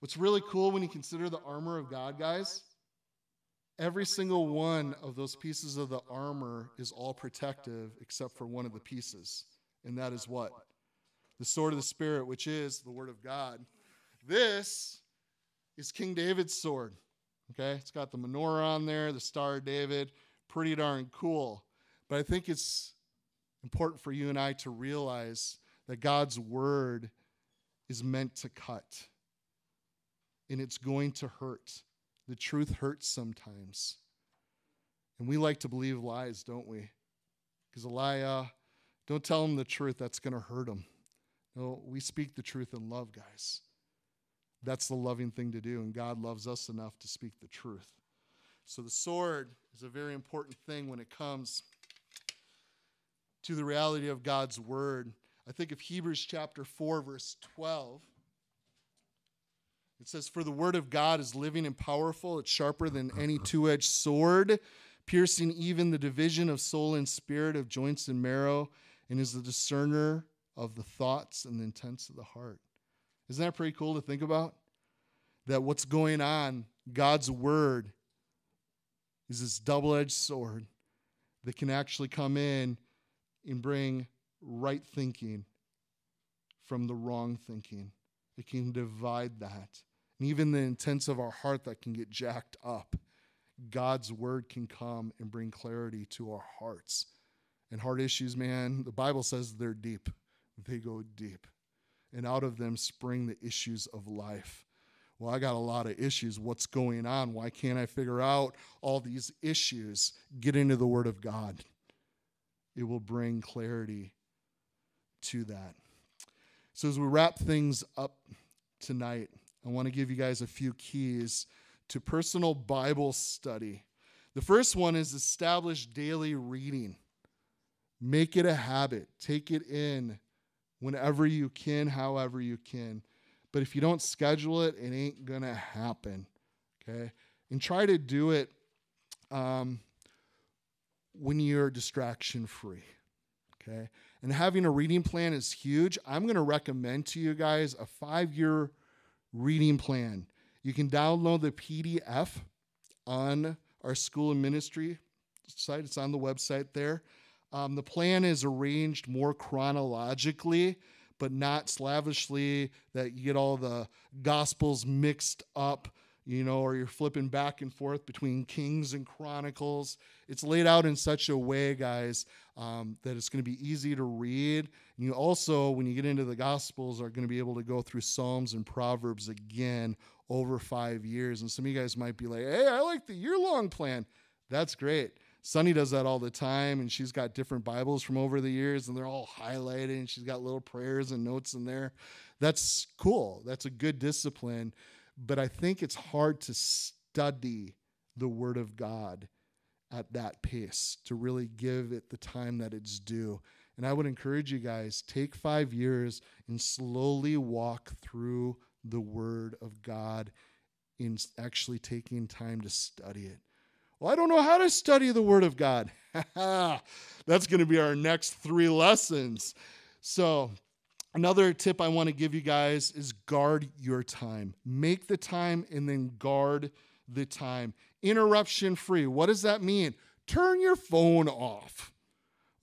What's really cool when you consider the armor of God, guys, Every single one of those pieces of the armor is all protective except for one of the pieces. And that is what? The sword of the Spirit, which is the Word of God. This is King David's sword. Okay? It's got the menorah on there, the Star of David. Pretty darn cool. But I think it's important for you and I to realize that God's Word is meant to cut, and it's going to hurt. The truth hurts sometimes. And we like to believe lies, don't we? Because a lie, uh, don't tell them the truth, that's going to hurt them. No, we speak the truth in love, guys. That's the loving thing to do, and God loves us enough to speak the truth. So the sword is a very important thing when it comes to the reality of God's word. I think of Hebrews chapter 4, verse 12. It says, For the word of God is living and powerful, it's sharper than any two edged sword, piercing even the division of soul and spirit, of joints and marrow, and is the discerner of the thoughts and the intents of the heart. Isn't that pretty cool to think about? That what's going on, God's word is this double edged sword that can actually come in and bring right thinking from the wrong thinking. It can divide that. And even the intents of our heart that can get jacked up, God's word can come and bring clarity to our hearts. And heart issues, man, the Bible says they're deep, they go deep. And out of them spring the issues of life. Well, I got a lot of issues. What's going on? Why can't I figure out all these issues? Get into the Word of God. It will bring clarity to that. So, as we wrap things up tonight, I want to give you guys a few keys to personal Bible study. The first one is establish daily reading. Make it a habit. Take it in whenever you can, however you can. But if you don't schedule it, it ain't going to happen. Okay? And try to do it um, when you're distraction free. Okay? And having a reading plan is huge. I'm going to recommend to you guys a five year reading plan. You can download the PDF on our school and ministry site, it's on the website there. Um, the plan is arranged more chronologically, but not slavishly that you get all the gospels mixed up you know, or you're flipping back and forth between Kings and Chronicles. It's laid out in such a way, guys, um, that it's going to be easy to read. And you also, when you get into the Gospels, are going to be able to go through Psalms and Proverbs again over five years. And some of you guys might be like, hey, I like the year long plan. That's great. Sunny does that all the time, and she's got different Bibles from over the years, and they're all highlighted, and she's got little prayers and notes in there. That's cool. That's a good discipline but I think it's hard to study the Word of God at that pace to really give it the time that it's due. And I would encourage you guys take 5 years and slowly walk through the word of God in actually taking time to study it. Well, I don't know how to study the word of God. That's going to be our next 3 lessons. So, Another tip I want to give you guys is guard your time. Make the time and then guard the time. Interruption free. What does that mean? Turn your phone off.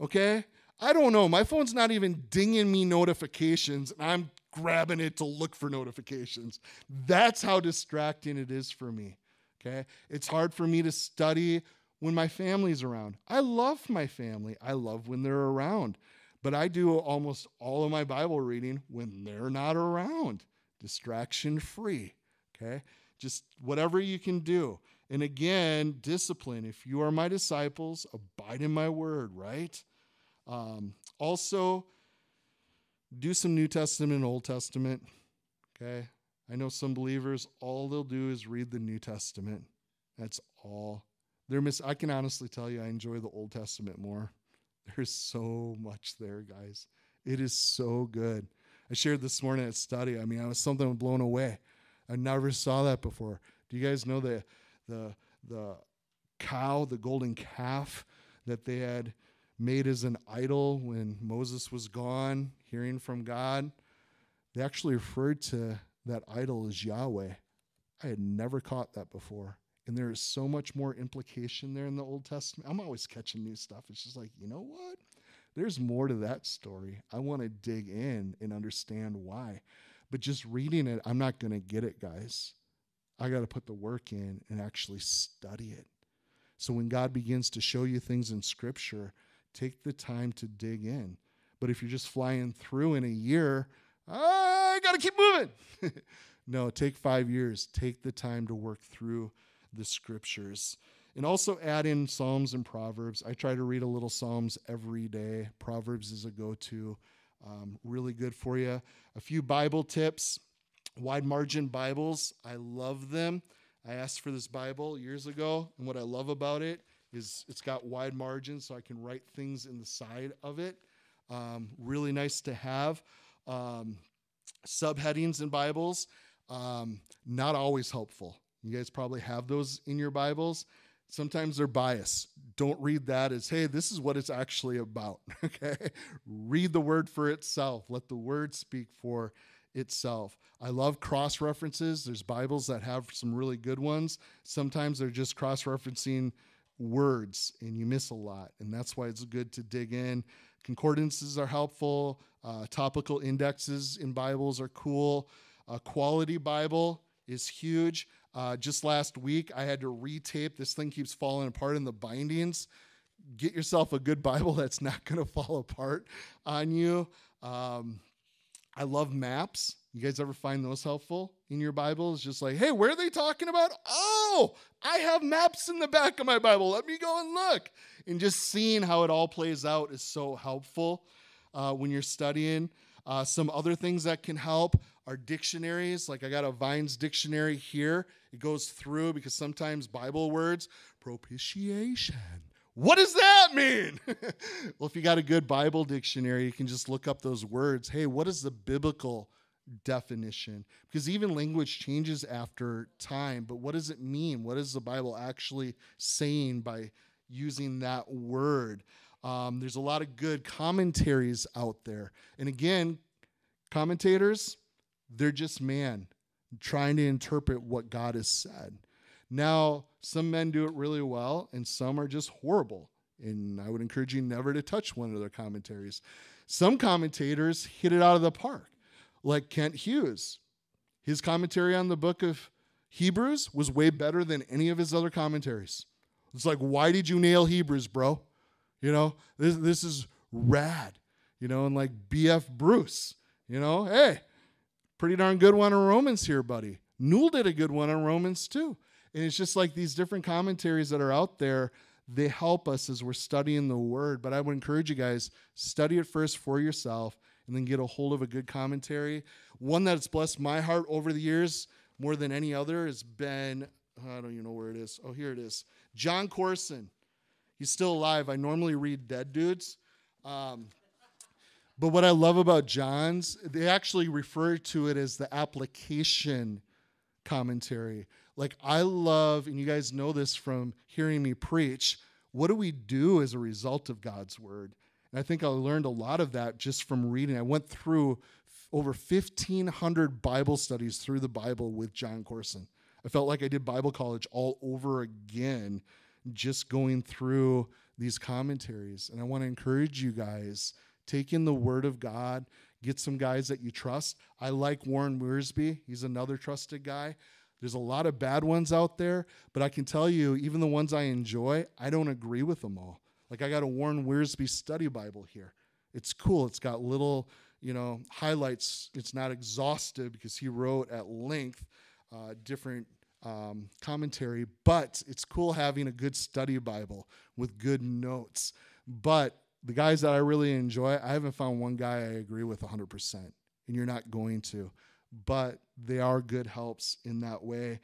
Okay? I don't know. My phone's not even dinging me notifications, and I'm grabbing it to look for notifications. That's how distracting it is for me. Okay? It's hard for me to study when my family's around. I love my family, I love when they're around. But I do almost all of my Bible reading when they're not around, distraction free. Okay? Just whatever you can do. And again, discipline. If you are my disciples, abide in my word, right? Um, also, do some New Testament and Old Testament. Okay? I know some believers, all they'll do is read the New Testament. That's all. They're miss- I can honestly tell you, I enjoy the Old Testament more. There's so much there, guys. It is so good. I shared this morning at study. I mean, I was something blown away. I never saw that before. Do you guys know the the the cow, the golden calf that they had made as an idol when Moses was gone, hearing from God? They actually referred to that idol as Yahweh. I had never caught that before. And there is so much more implication there in the Old Testament. I'm always catching new stuff. It's just like, you know what? There's more to that story. I want to dig in and understand why. But just reading it, I'm not going to get it, guys. I got to put the work in and actually study it. So when God begins to show you things in Scripture, take the time to dig in. But if you're just flying through in a year, I got to keep moving. no, take five years. Take the time to work through the scriptures. And also add in Psalms and Proverbs. I try to read a little Psalms every day. Proverbs is a go to, um, really good for you. A few Bible tips. Wide margin Bibles, I love them. I asked for this Bible years ago, and what I love about it is it's got wide margins so I can write things in the side of it. Um, really nice to have. Um, subheadings in Bibles, um, not always helpful. You guys probably have those in your Bibles. Sometimes they're biased. Don't read that as, hey, this is what it's actually about. Okay? Read the word for itself. Let the word speak for itself. I love cross references. There's Bibles that have some really good ones. Sometimes they're just cross referencing words and you miss a lot. And that's why it's good to dig in. Concordances are helpful. Uh, topical indexes in Bibles are cool. A quality Bible is huge. Uh, just last week, I had to retape. This thing keeps falling apart in the bindings. Get yourself a good Bible that's not going to fall apart on you. Um, I love maps. You guys ever find those helpful in your Bibles? Just like, hey, where are they talking about? Oh, I have maps in the back of my Bible. Let me go and look. And just seeing how it all plays out is so helpful uh, when you're studying. Uh, some other things that can help are dictionaries. Like I got a Vine's dictionary here. It goes through because sometimes Bible words, propitiation. What does that mean? well, if you got a good Bible dictionary, you can just look up those words. Hey, what is the biblical definition? Because even language changes after time, but what does it mean? What is the Bible actually saying by using that word? Um, there's a lot of good commentaries out there. And again, commentators, they're just man trying to interpret what God has said. Now, some men do it really well, and some are just horrible. And I would encourage you never to touch one of their commentaries. Some commentators hit it out of the park, like Kent Hughes. His commentary on the book of Hebrews was way better than any of his other commentaries. It's like, why did you nail Hebrews, bro? You know, this, this is rad. You know, and like F.F. Bruce, you know, hey, pretty darn good one on Romans here, buddy. Newell did a good one on Romans too. And it's just like these different commentaries that are out there, they help us as we're studying the word. But I would encourage you guys, study it first for yourself and then get a hold of a good commentary. One that's blessed my heart over the years more than any other has been, I don't even know where it is. Oh, here it is. Jon Courson. He's still alive. I normally read dead dudes. Um, but what I love about Jon's, they actually refer to it as the application commentary. Like, I love, and you guys know this from hearing me preach, what do we do as a result of God's word? And I think I learned a lot of that just from reading. I went through over 1,500 Bible studies through the Bible with Jon Courson. I felt like I did Bible college all over again, just going through these commentaries. And I want to encourage you guys take in the Word of God, get some guys that you trust. I like Warren Wiersbe, he's another trusted guy. There's a lot of bad ones out there, but I can tell you, even the ones I enjoy, I don't agree with them all. Like I got a Warren Wiersbe study Bible here. It's cool. It's got little, you know, highlights. It's not exhaustive because he wrote at length uh, different um, commentary, but it's cool having a good study Bible with good notes. But the guys that I really enjoy, I haven't found one guy I agree with 100%, and you're not going to but they are good helps in that way.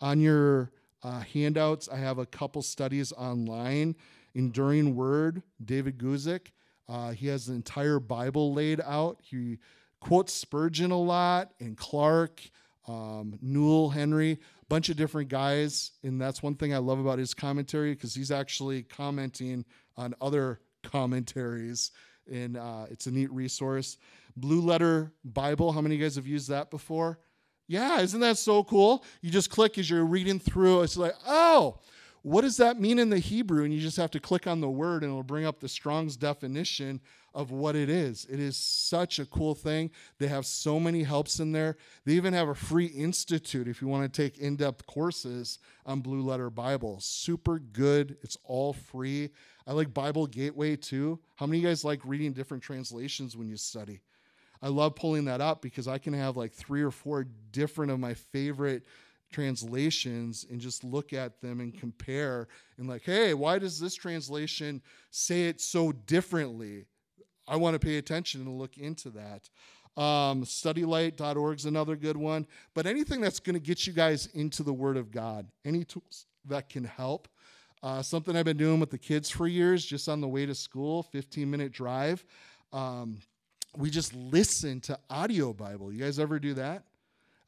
On your uh, handouts, I have a couple studies online. Enduring Word, David Guzik. Uh, he has the entire Bible laid out. He quotes Spurgeon a lot and Clarke, um, Newell, Henry, bunch of different guys. And that's one thing I love about his commentary because he's actually commenting on other commentaries. And uh, it's a neat resource. Blue Letter Bible. How many of you guys have used that before? Yeah, isn't that so cool? You just click as you're reading through. It's like, oh, what does that mean in the Hebrew? And you just have to click on the word and it'll bring up the Strong's definition of what it is. It is such a cool thing. They have so many helps in there. They even have a free institute if you want to take in depth courses on Blue Letter Bible. Super good. It's all free. I like Bible Gateway too. How many of you guys like reading different translations when you study? I love pulling that up because I can have like three or four different of my favorite translations and just look at them and compare and like, hey, why does this translation say it so differently? I want to pay attention and look into that. Um, studylight.org is another good one. But anything that's going to get you guys into the Word of God, any tools that can help. Uh, something I've been doing with the kids for years, just on the way to school, 15 minute drive. Um, we just listen to audio Bible. You guys ever do that?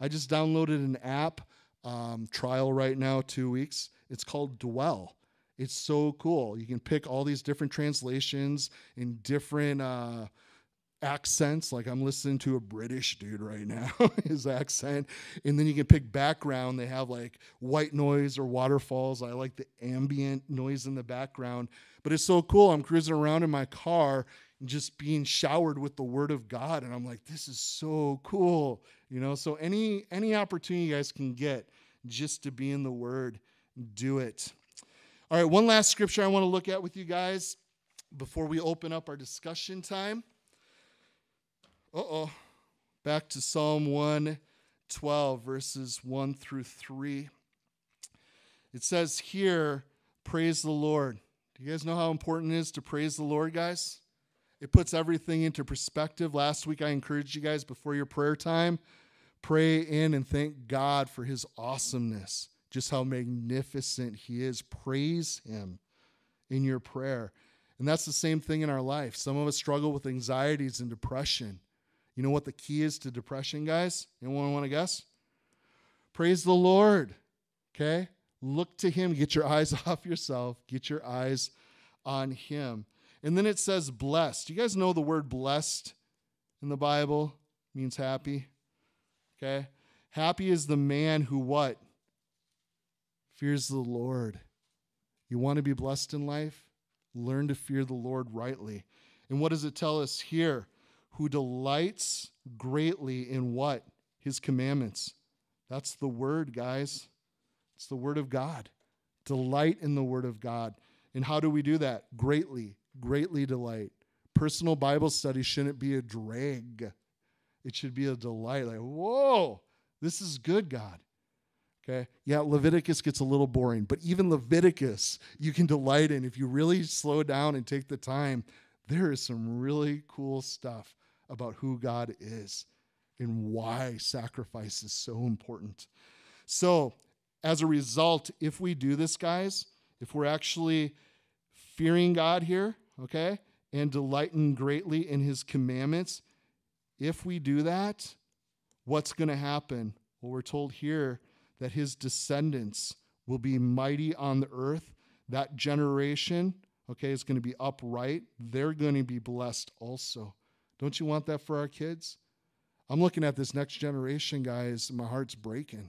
I just downloaded an app, um, trial right now, two weeks. It's called Dwell. It's so cool. You can pick all these different translations in different uh, accents. Like I'm listening to a British dude right now, his accent. And then you can pick background. They have like white noise or waterfalls. I like the ambient noise in the background. But it's so cool. I'm cruising around in my car and just being showered with the word of God. And I'm like, this is so cool. You know, so any any opportunity you guys can get just to be in the word, do it. All right, one last scripture I want to look at with you guys before we open up our discussion time. Uh oh. Back to Psalm 112, verses 1 through 3. It says here, Praise the Lord. Do you guys know how important it is to praise the Lord, guys? It puts everything into perspective. Last week, I encouraged you guys before your prayer time, pray in and thank God for his awesomeness, just how magnificent he is. Praise him in your prayer. And that's the same thing in our life. Some of us struggle with anxieties and depression. You know what the key is to depression, guys? Anyone want to guess? Praise the Lord. Okay? Look to Him. Get your eyes off yourself. Get your eyes on Him. And then it says blessed. You guys know the word blessed in the Bible means happy. Okay? Happy is the man who what? Fears the Lord. You want to be blessed in life? Learn to fear the Lord rightly. And what does it tell us here? who delights greatly in what? His commandments. That's the word, guys. It's the word of God. Delight in the word of God. And how do we do that? Greatly, greatly delight. Personal Bible study shouldn't be a drag. It should be a delight. Like, whoa, this is good, God. Okay. Yeah, Leviticus gets a little boring, but even Leviticus you can delight in if you really slow down and take the time. There is some really cool stuff about who God is and why sacrifice is so important. So, as a result, if we do this, guys, if we're actually fearing God here, okay, and delighting greatly in his commandments, if we do that, what's going to happen? Well, we're told here that his descendants will be mighty on the earth. That generation, okay, is going to be upright. They're going to be blessed also. Don't you want that for our kids? I'm looking at this next generation, guys, my heart's breaking.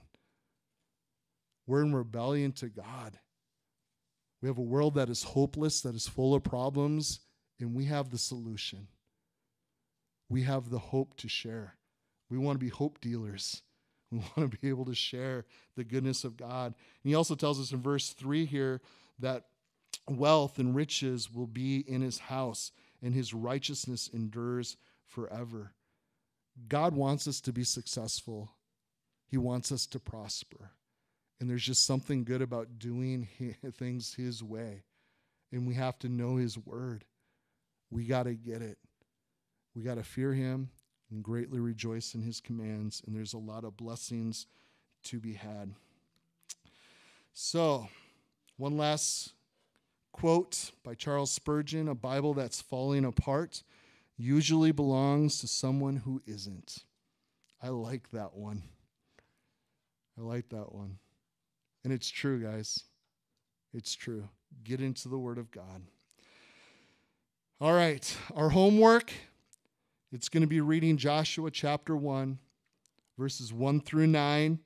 We're in rebellion to God. We have a world that is hopeless, that is full of problems, and we have the solution. We have the hope to share. We want to be hope dealers. We want to be able to share the goodness of God. And he also tells us in verse 3 here that wealth and riches will be in his house and his righteousness endures forever. God wants us to be successful, He wants us to prosper. And there's just something good about doing things His way. And we have to know His word. We got to get it. We got to fear Him and greatly rejoice in His commands. And there's a lot of blessings to be had. So, one last quote by Charles Spurgeon A Bible that's falling apart usually belongs to someone who isn't. I like that one. I like that one. And it's true, guys. It's true. Get into the Word of God. All right, our homework it's going to be reading Joshua chapter 1, verses 1 through 9.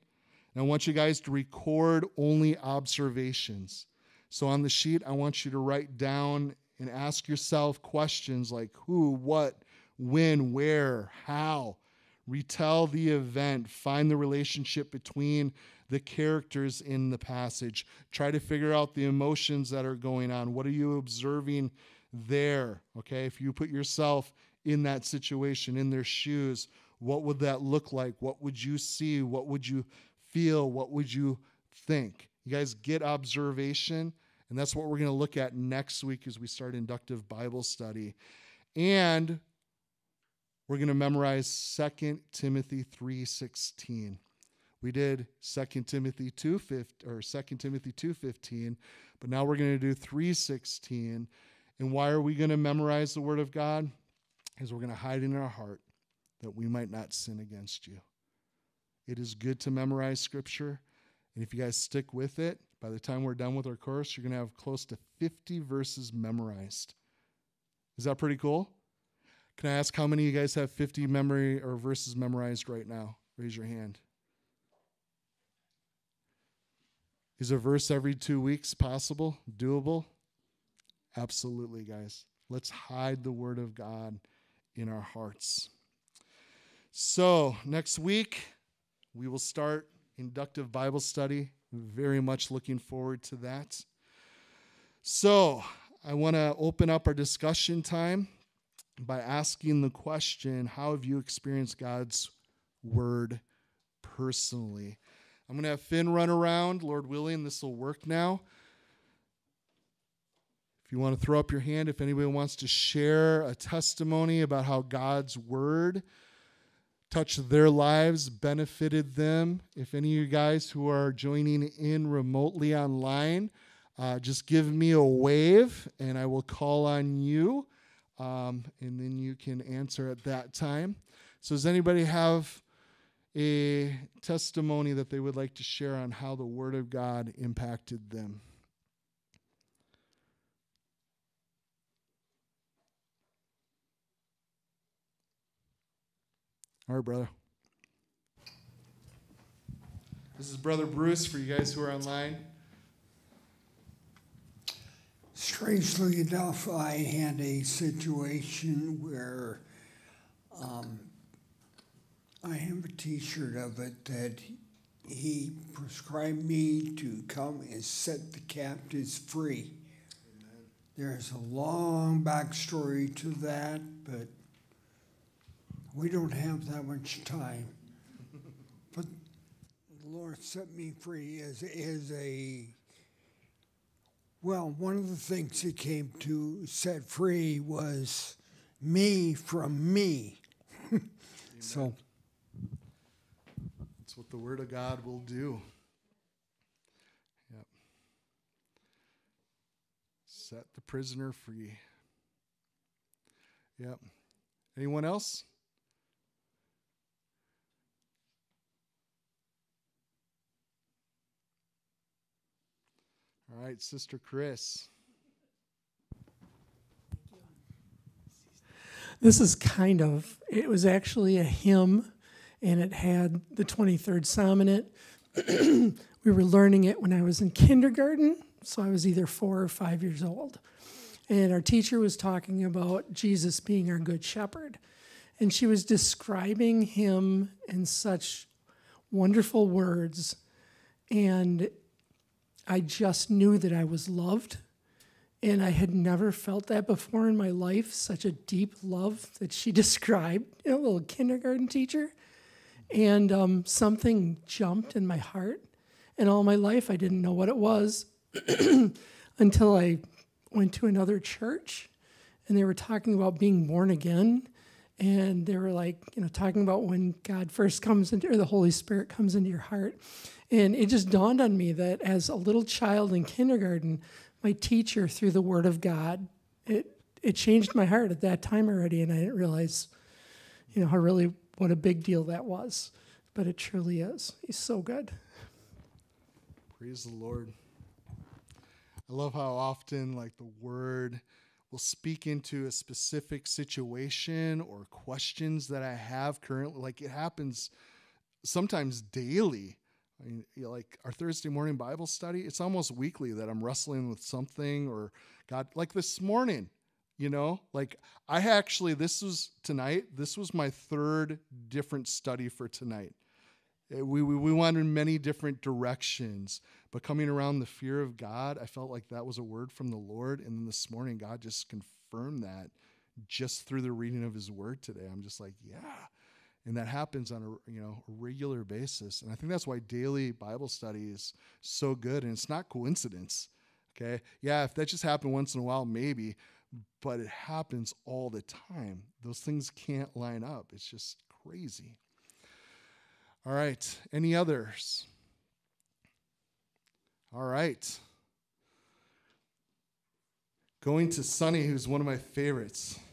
And I want you guys to record only observations. So on the sheet, I want you to write down and ask yourself questions like who, what, when, where, how. Retell the event, find the relationship between the characters in the passage. Try to figure out the emotions that are going on. What are you observing there? Okay, if you put yourself in that situation, in their shoes, what would that look like? What would you see? What would you feel? What would you think? You guys get observation, and that's what we're going to look at next week as we start inductive Bible study. And we're going to memorize 2 Timothy 3:16. We did 2 Timothy 2 or 2 Timothy 2:15, but now we're going to do 3:16. And why are we going to memorize the word of God? Because we're going to hide in our heart that we might not sin against you. It is good to memorize scripture, and if you guys stick with it, by the time we're done with our course, you're going to have close to 50 verses memorized. Is that pretty cool? Can I ask how many of you guys have 50 memory or verses memorized right now? Raise your hand. Is a verse every two weeks possible? Doable? Absolutely, guys. Let's hide the Word of God in our hearts. So, next week, we will start inductive Bible study. Very much looking forward to that. So, I want to open up our discussion time by asking the question How have you experienced God's Word personally? I'm going to have Finn run around. Lord willing, this will work now. You want to throw up your hand, if anybody wants to share a testimony about how God's Word touched their lives, benefited them, if any of you guys who are joining in remotely online, uh, just give me a wave and I will call on you. Um, and then you can answer at that time. So, does anybody have a testimony that they would like to share on how the Word of God impacted them. All right, brother. This is Brother Bruce for you guys who are online. Strangely enough, I had a situation where um, I have a T-shirt of it that he prescribed me to come and set the captives free. Amen. There's a long backstory to that, but we don't have that much time. but the Lord set me free as, as a well, one of the things he came to set free was me from me. so that's what the Word of God will do. Yep. Set the prisoner free. Yep. Anyone else? All right, Sister Chris. This is kind of, it was actually a hymn and it had the 23rd Psalm in it. we were learning it when I was in kindergarten, so I was either four or five years old. And our teacher was talking about Jesus being our good shepherd. And she was describing him in such wonderful words. And I just knew that I was loved. And I had never felt that before in my life, such a deep love that she described, you know, a little kindergarten teacher. And um, something jumped in my heart. And all my life, I didn't know what it was until I went to another church and they were talking about being born again. And they were like, you know, talking about when God first comes into, or the Holy Spirit comes into your heart. And it just dawned on me that as a little child in kindergarten, my teacher, through the Word of God, it, it changed my heart at that time already. And I didn't realize, you know, how really what a big deal that was. But it truly is. He's so good. Praise the Lord. I love how often, like, the word will speak into a specific situation or questions that I have currently. Like, it happens sometimes daily. I mean, you know, like our Thursday morning Bible study, it's almost weekly that I'm wrestling with something or God, like this morning, you know like i actually this was tonight this was my third different study for tonight eh, we, we, we went in many different directions but coming around the fear of god i felt like that was a word from the lord and then this morning god just confirmed that just through the reading of his word today i'm just like yeah and that happens on a you know a regular basis and i think that's why daily bible study is so good and it's not coincidence okay yeah if that just happened once in a while maybe but it happens all the time. Those things can't line up. It's just crazy. All right. Any others? All right. Going to Sunny, who's one of my favorites.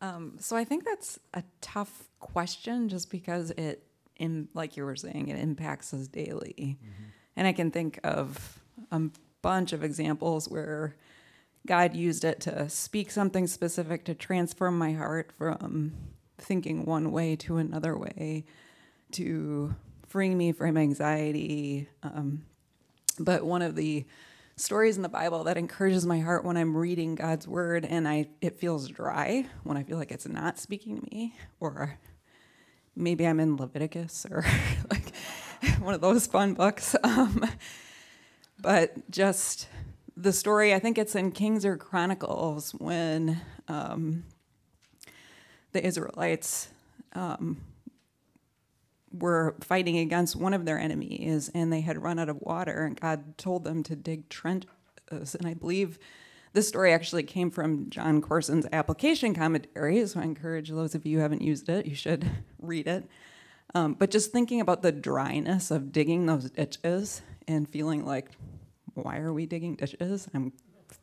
Um, so I think that's a tough question just because it, in, like you were saying, it impacts us daily. And I can think of a bunch of examples where God used it to speak something specific to transform my heart from thinking one way to another way to freeing me from anxiety. Um, but one of the stories in the Bible that encourages my heart when I'm reading God's word and I it feels dry when I feel like it's not speaking to me or maybe I'm in Leviticus or like one of those fun books. Um, but just the story, I think it's in Kings or Chronicles when um, the Israelites um, were fighting against one of their enemies and they had run out of water and God told them to dig trenches. And I believe this story actually came from Jon Courson's application commentary. So I encourage those of you who haven't used it, you should read it. Um, but just thinking about the dryness of digging those ditches and feeling like, why are we digging ditches? I'm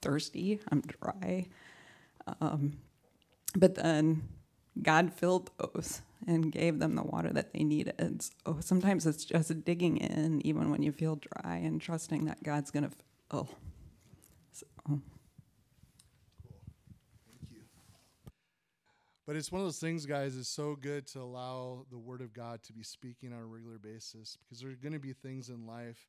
thirsty, I'm dry. Um, but then God filled those and gave them the water that they needed. So oh, sometimes it's just digging in, even when you feel dry, and trusting that God's going to fill. So, Thank you. But it's one of those things, guys, it's so good to allow the Word of God to be speaking on a regular basis because there are going to be things in life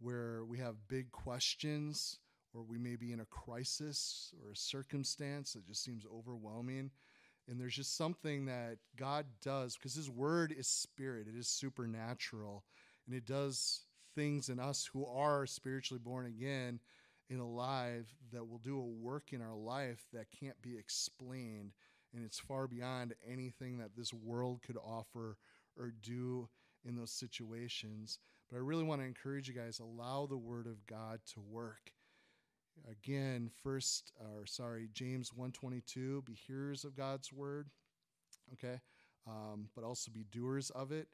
where we have big questions or we may be in a crisis or a circumstance that just seems overwhelming. And there's just something that God does because His Word is spirit, it is supernatural, and it does things in us who are spiritually born again and alive that will do a work in our life that can't be explained. And it's far beyond anything that this world could offer or do in those situations. But I really want to encourage you guys allow the Word of God to work again first or sorry james 122 be hearers of god's word okay? Um, but also be doers of it.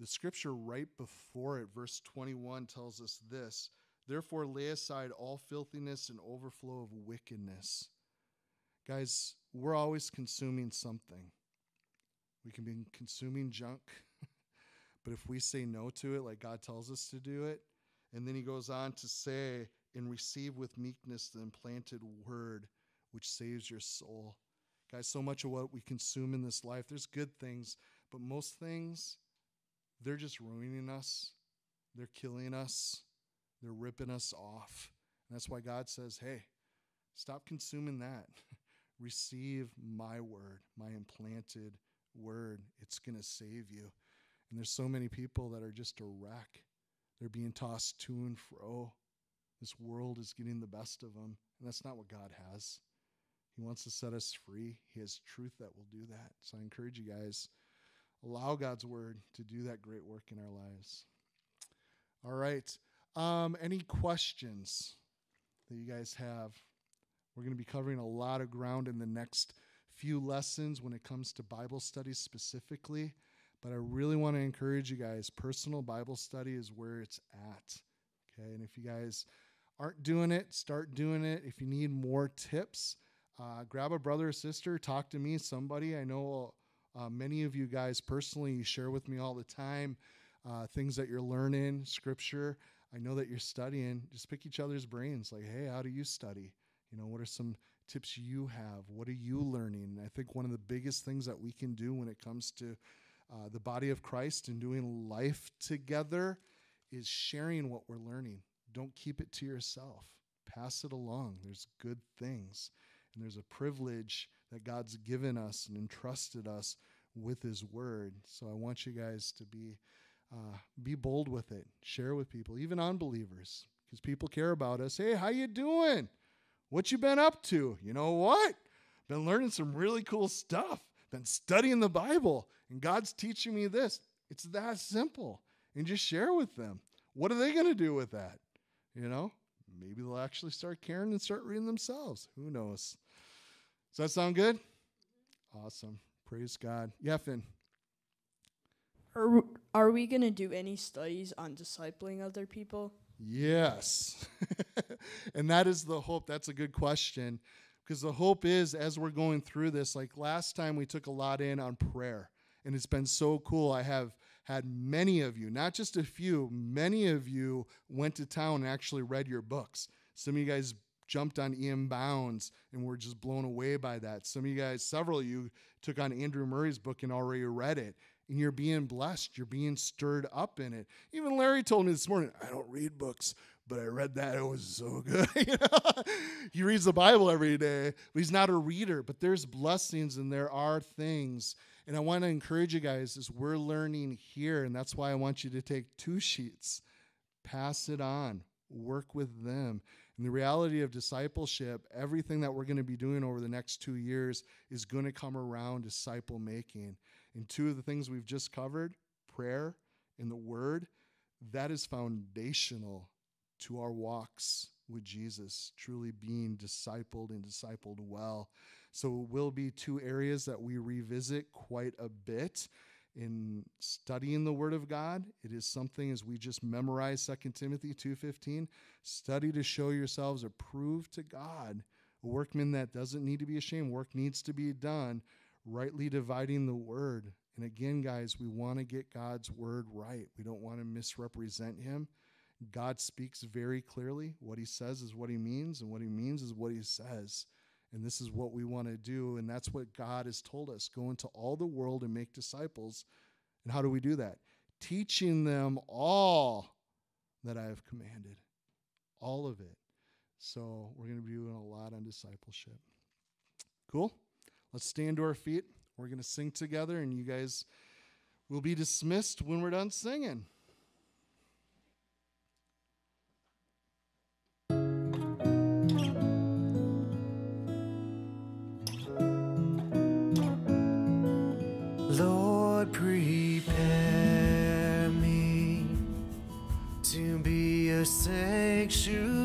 The scripture right before it verse 21 tells us this therefore lay aside all filthiness and overflow of wickedness. Guys we're always consuming something. We can be consuming junk but if we say no to it like god tells us to do it and then he goes on to say and receive with meekness the implanted word which saves your soul. Guys, so much of what we consume in this life, there's good things, but most things, they're just ruining us. They're killing us. They're ripping us off. And that's why God says, hey, stop consuming that. Receive my word, my implanted word. It's going to save you. And there's so many people that are just a wreck. They're being tossed to and fro. This world is getting the best of them, and that's not what God has. He wants to set us free. He has truth that will do that. So I encourage you guys, allow God's word to do that great work in our lives. All right. Um, any questions that you guys have? We're going to be covering a lot of ground in the next few lessons when it comes to Bible studies specifically. But I really want to encourage you guys personal Bible study is where it's at. Okay. And if you guys aren't doing it, start doing it. If you need more tips, uh, grab a brother or sister, talk to me, somebody. I know uh, many of you guys personally, you share with me all the time uh, things that you're learning, scripture. I know that you're studying. Just pick each other's brains. Like, hey, how do you study? You know, what are some tips you have? What are you learning? And I think one of the biggest things that we can do when it comes to uh, the body of Christ and doing life together is sharing what we're learning. Don't keep it to yourself. Pass it along. There's good things. And there's a privilege that God's given us and entrusted us with His Word. So I want you guys to be uh, be bold with it. Share with people, even unbelievers, because people care about us. Hey, how you doing? What you been up to? You know what? Been learning some really cool stuff. Been studying the Bible, and God's teaching me this. It's that simple. And just share with them. What are they going to do with that? You know, maybe they'll actually start caring and start reading themselves. Who knows? Does that sound good? Awesome. Praise God. Yeah, Finn. Are, are we going to do any studies on discipling other people? Yes. and that is the hope. That's a good question. Because the hope is, as we're going through this, like last time we took a lot in on prayer, and it's been so cool. I have had many of you, not just a few, many of you went to town and actually read your books. Some of you guys jumped on E.M. Bounds and were just blown away by that. Some of you guys, several of you, took on Andrew Murray's book and already read it. And you're being blessed. You're being stirred up in it. Even Larry told me this morning, I don't read books, but I read that. It was so good. you know? He reads the Bible every day, but he's not a reader. But there's blessings and there are things. And I want to encourage you guys as we're learning here, and that's why I want you to take two sheets, pass it on, work with them. And the reality of discipleship, everything that we're going to be doing over the next two years is going to come around disciple making. And two of the things we've just covered prayer and the word that is foundational to our walks with Jesus, truly being discipled and discipled well. So, it will be two areas that we revisit quite a bit in studying the word of god. It is something as we just memorize 2 timothy 2.15 study to show yourselves approved to god. A workman that doesn't need to be ashamed work needs to be done rightly dividing the word. And again guys we want to get god's word right. We don't want to misrepresent him. God speaks very clearly. What he says is what he means and what he means is what he says and this is what we want to do. And that's what God has told us go into all the world and make disciples. And how do we do that? Teaching them all that I have commanded, all of it. So we're going to be doing a lot on discipleship. Cool? Let's stand to our feet. We're going to sing together, and you guys will be dismissed when we're done singing. Be a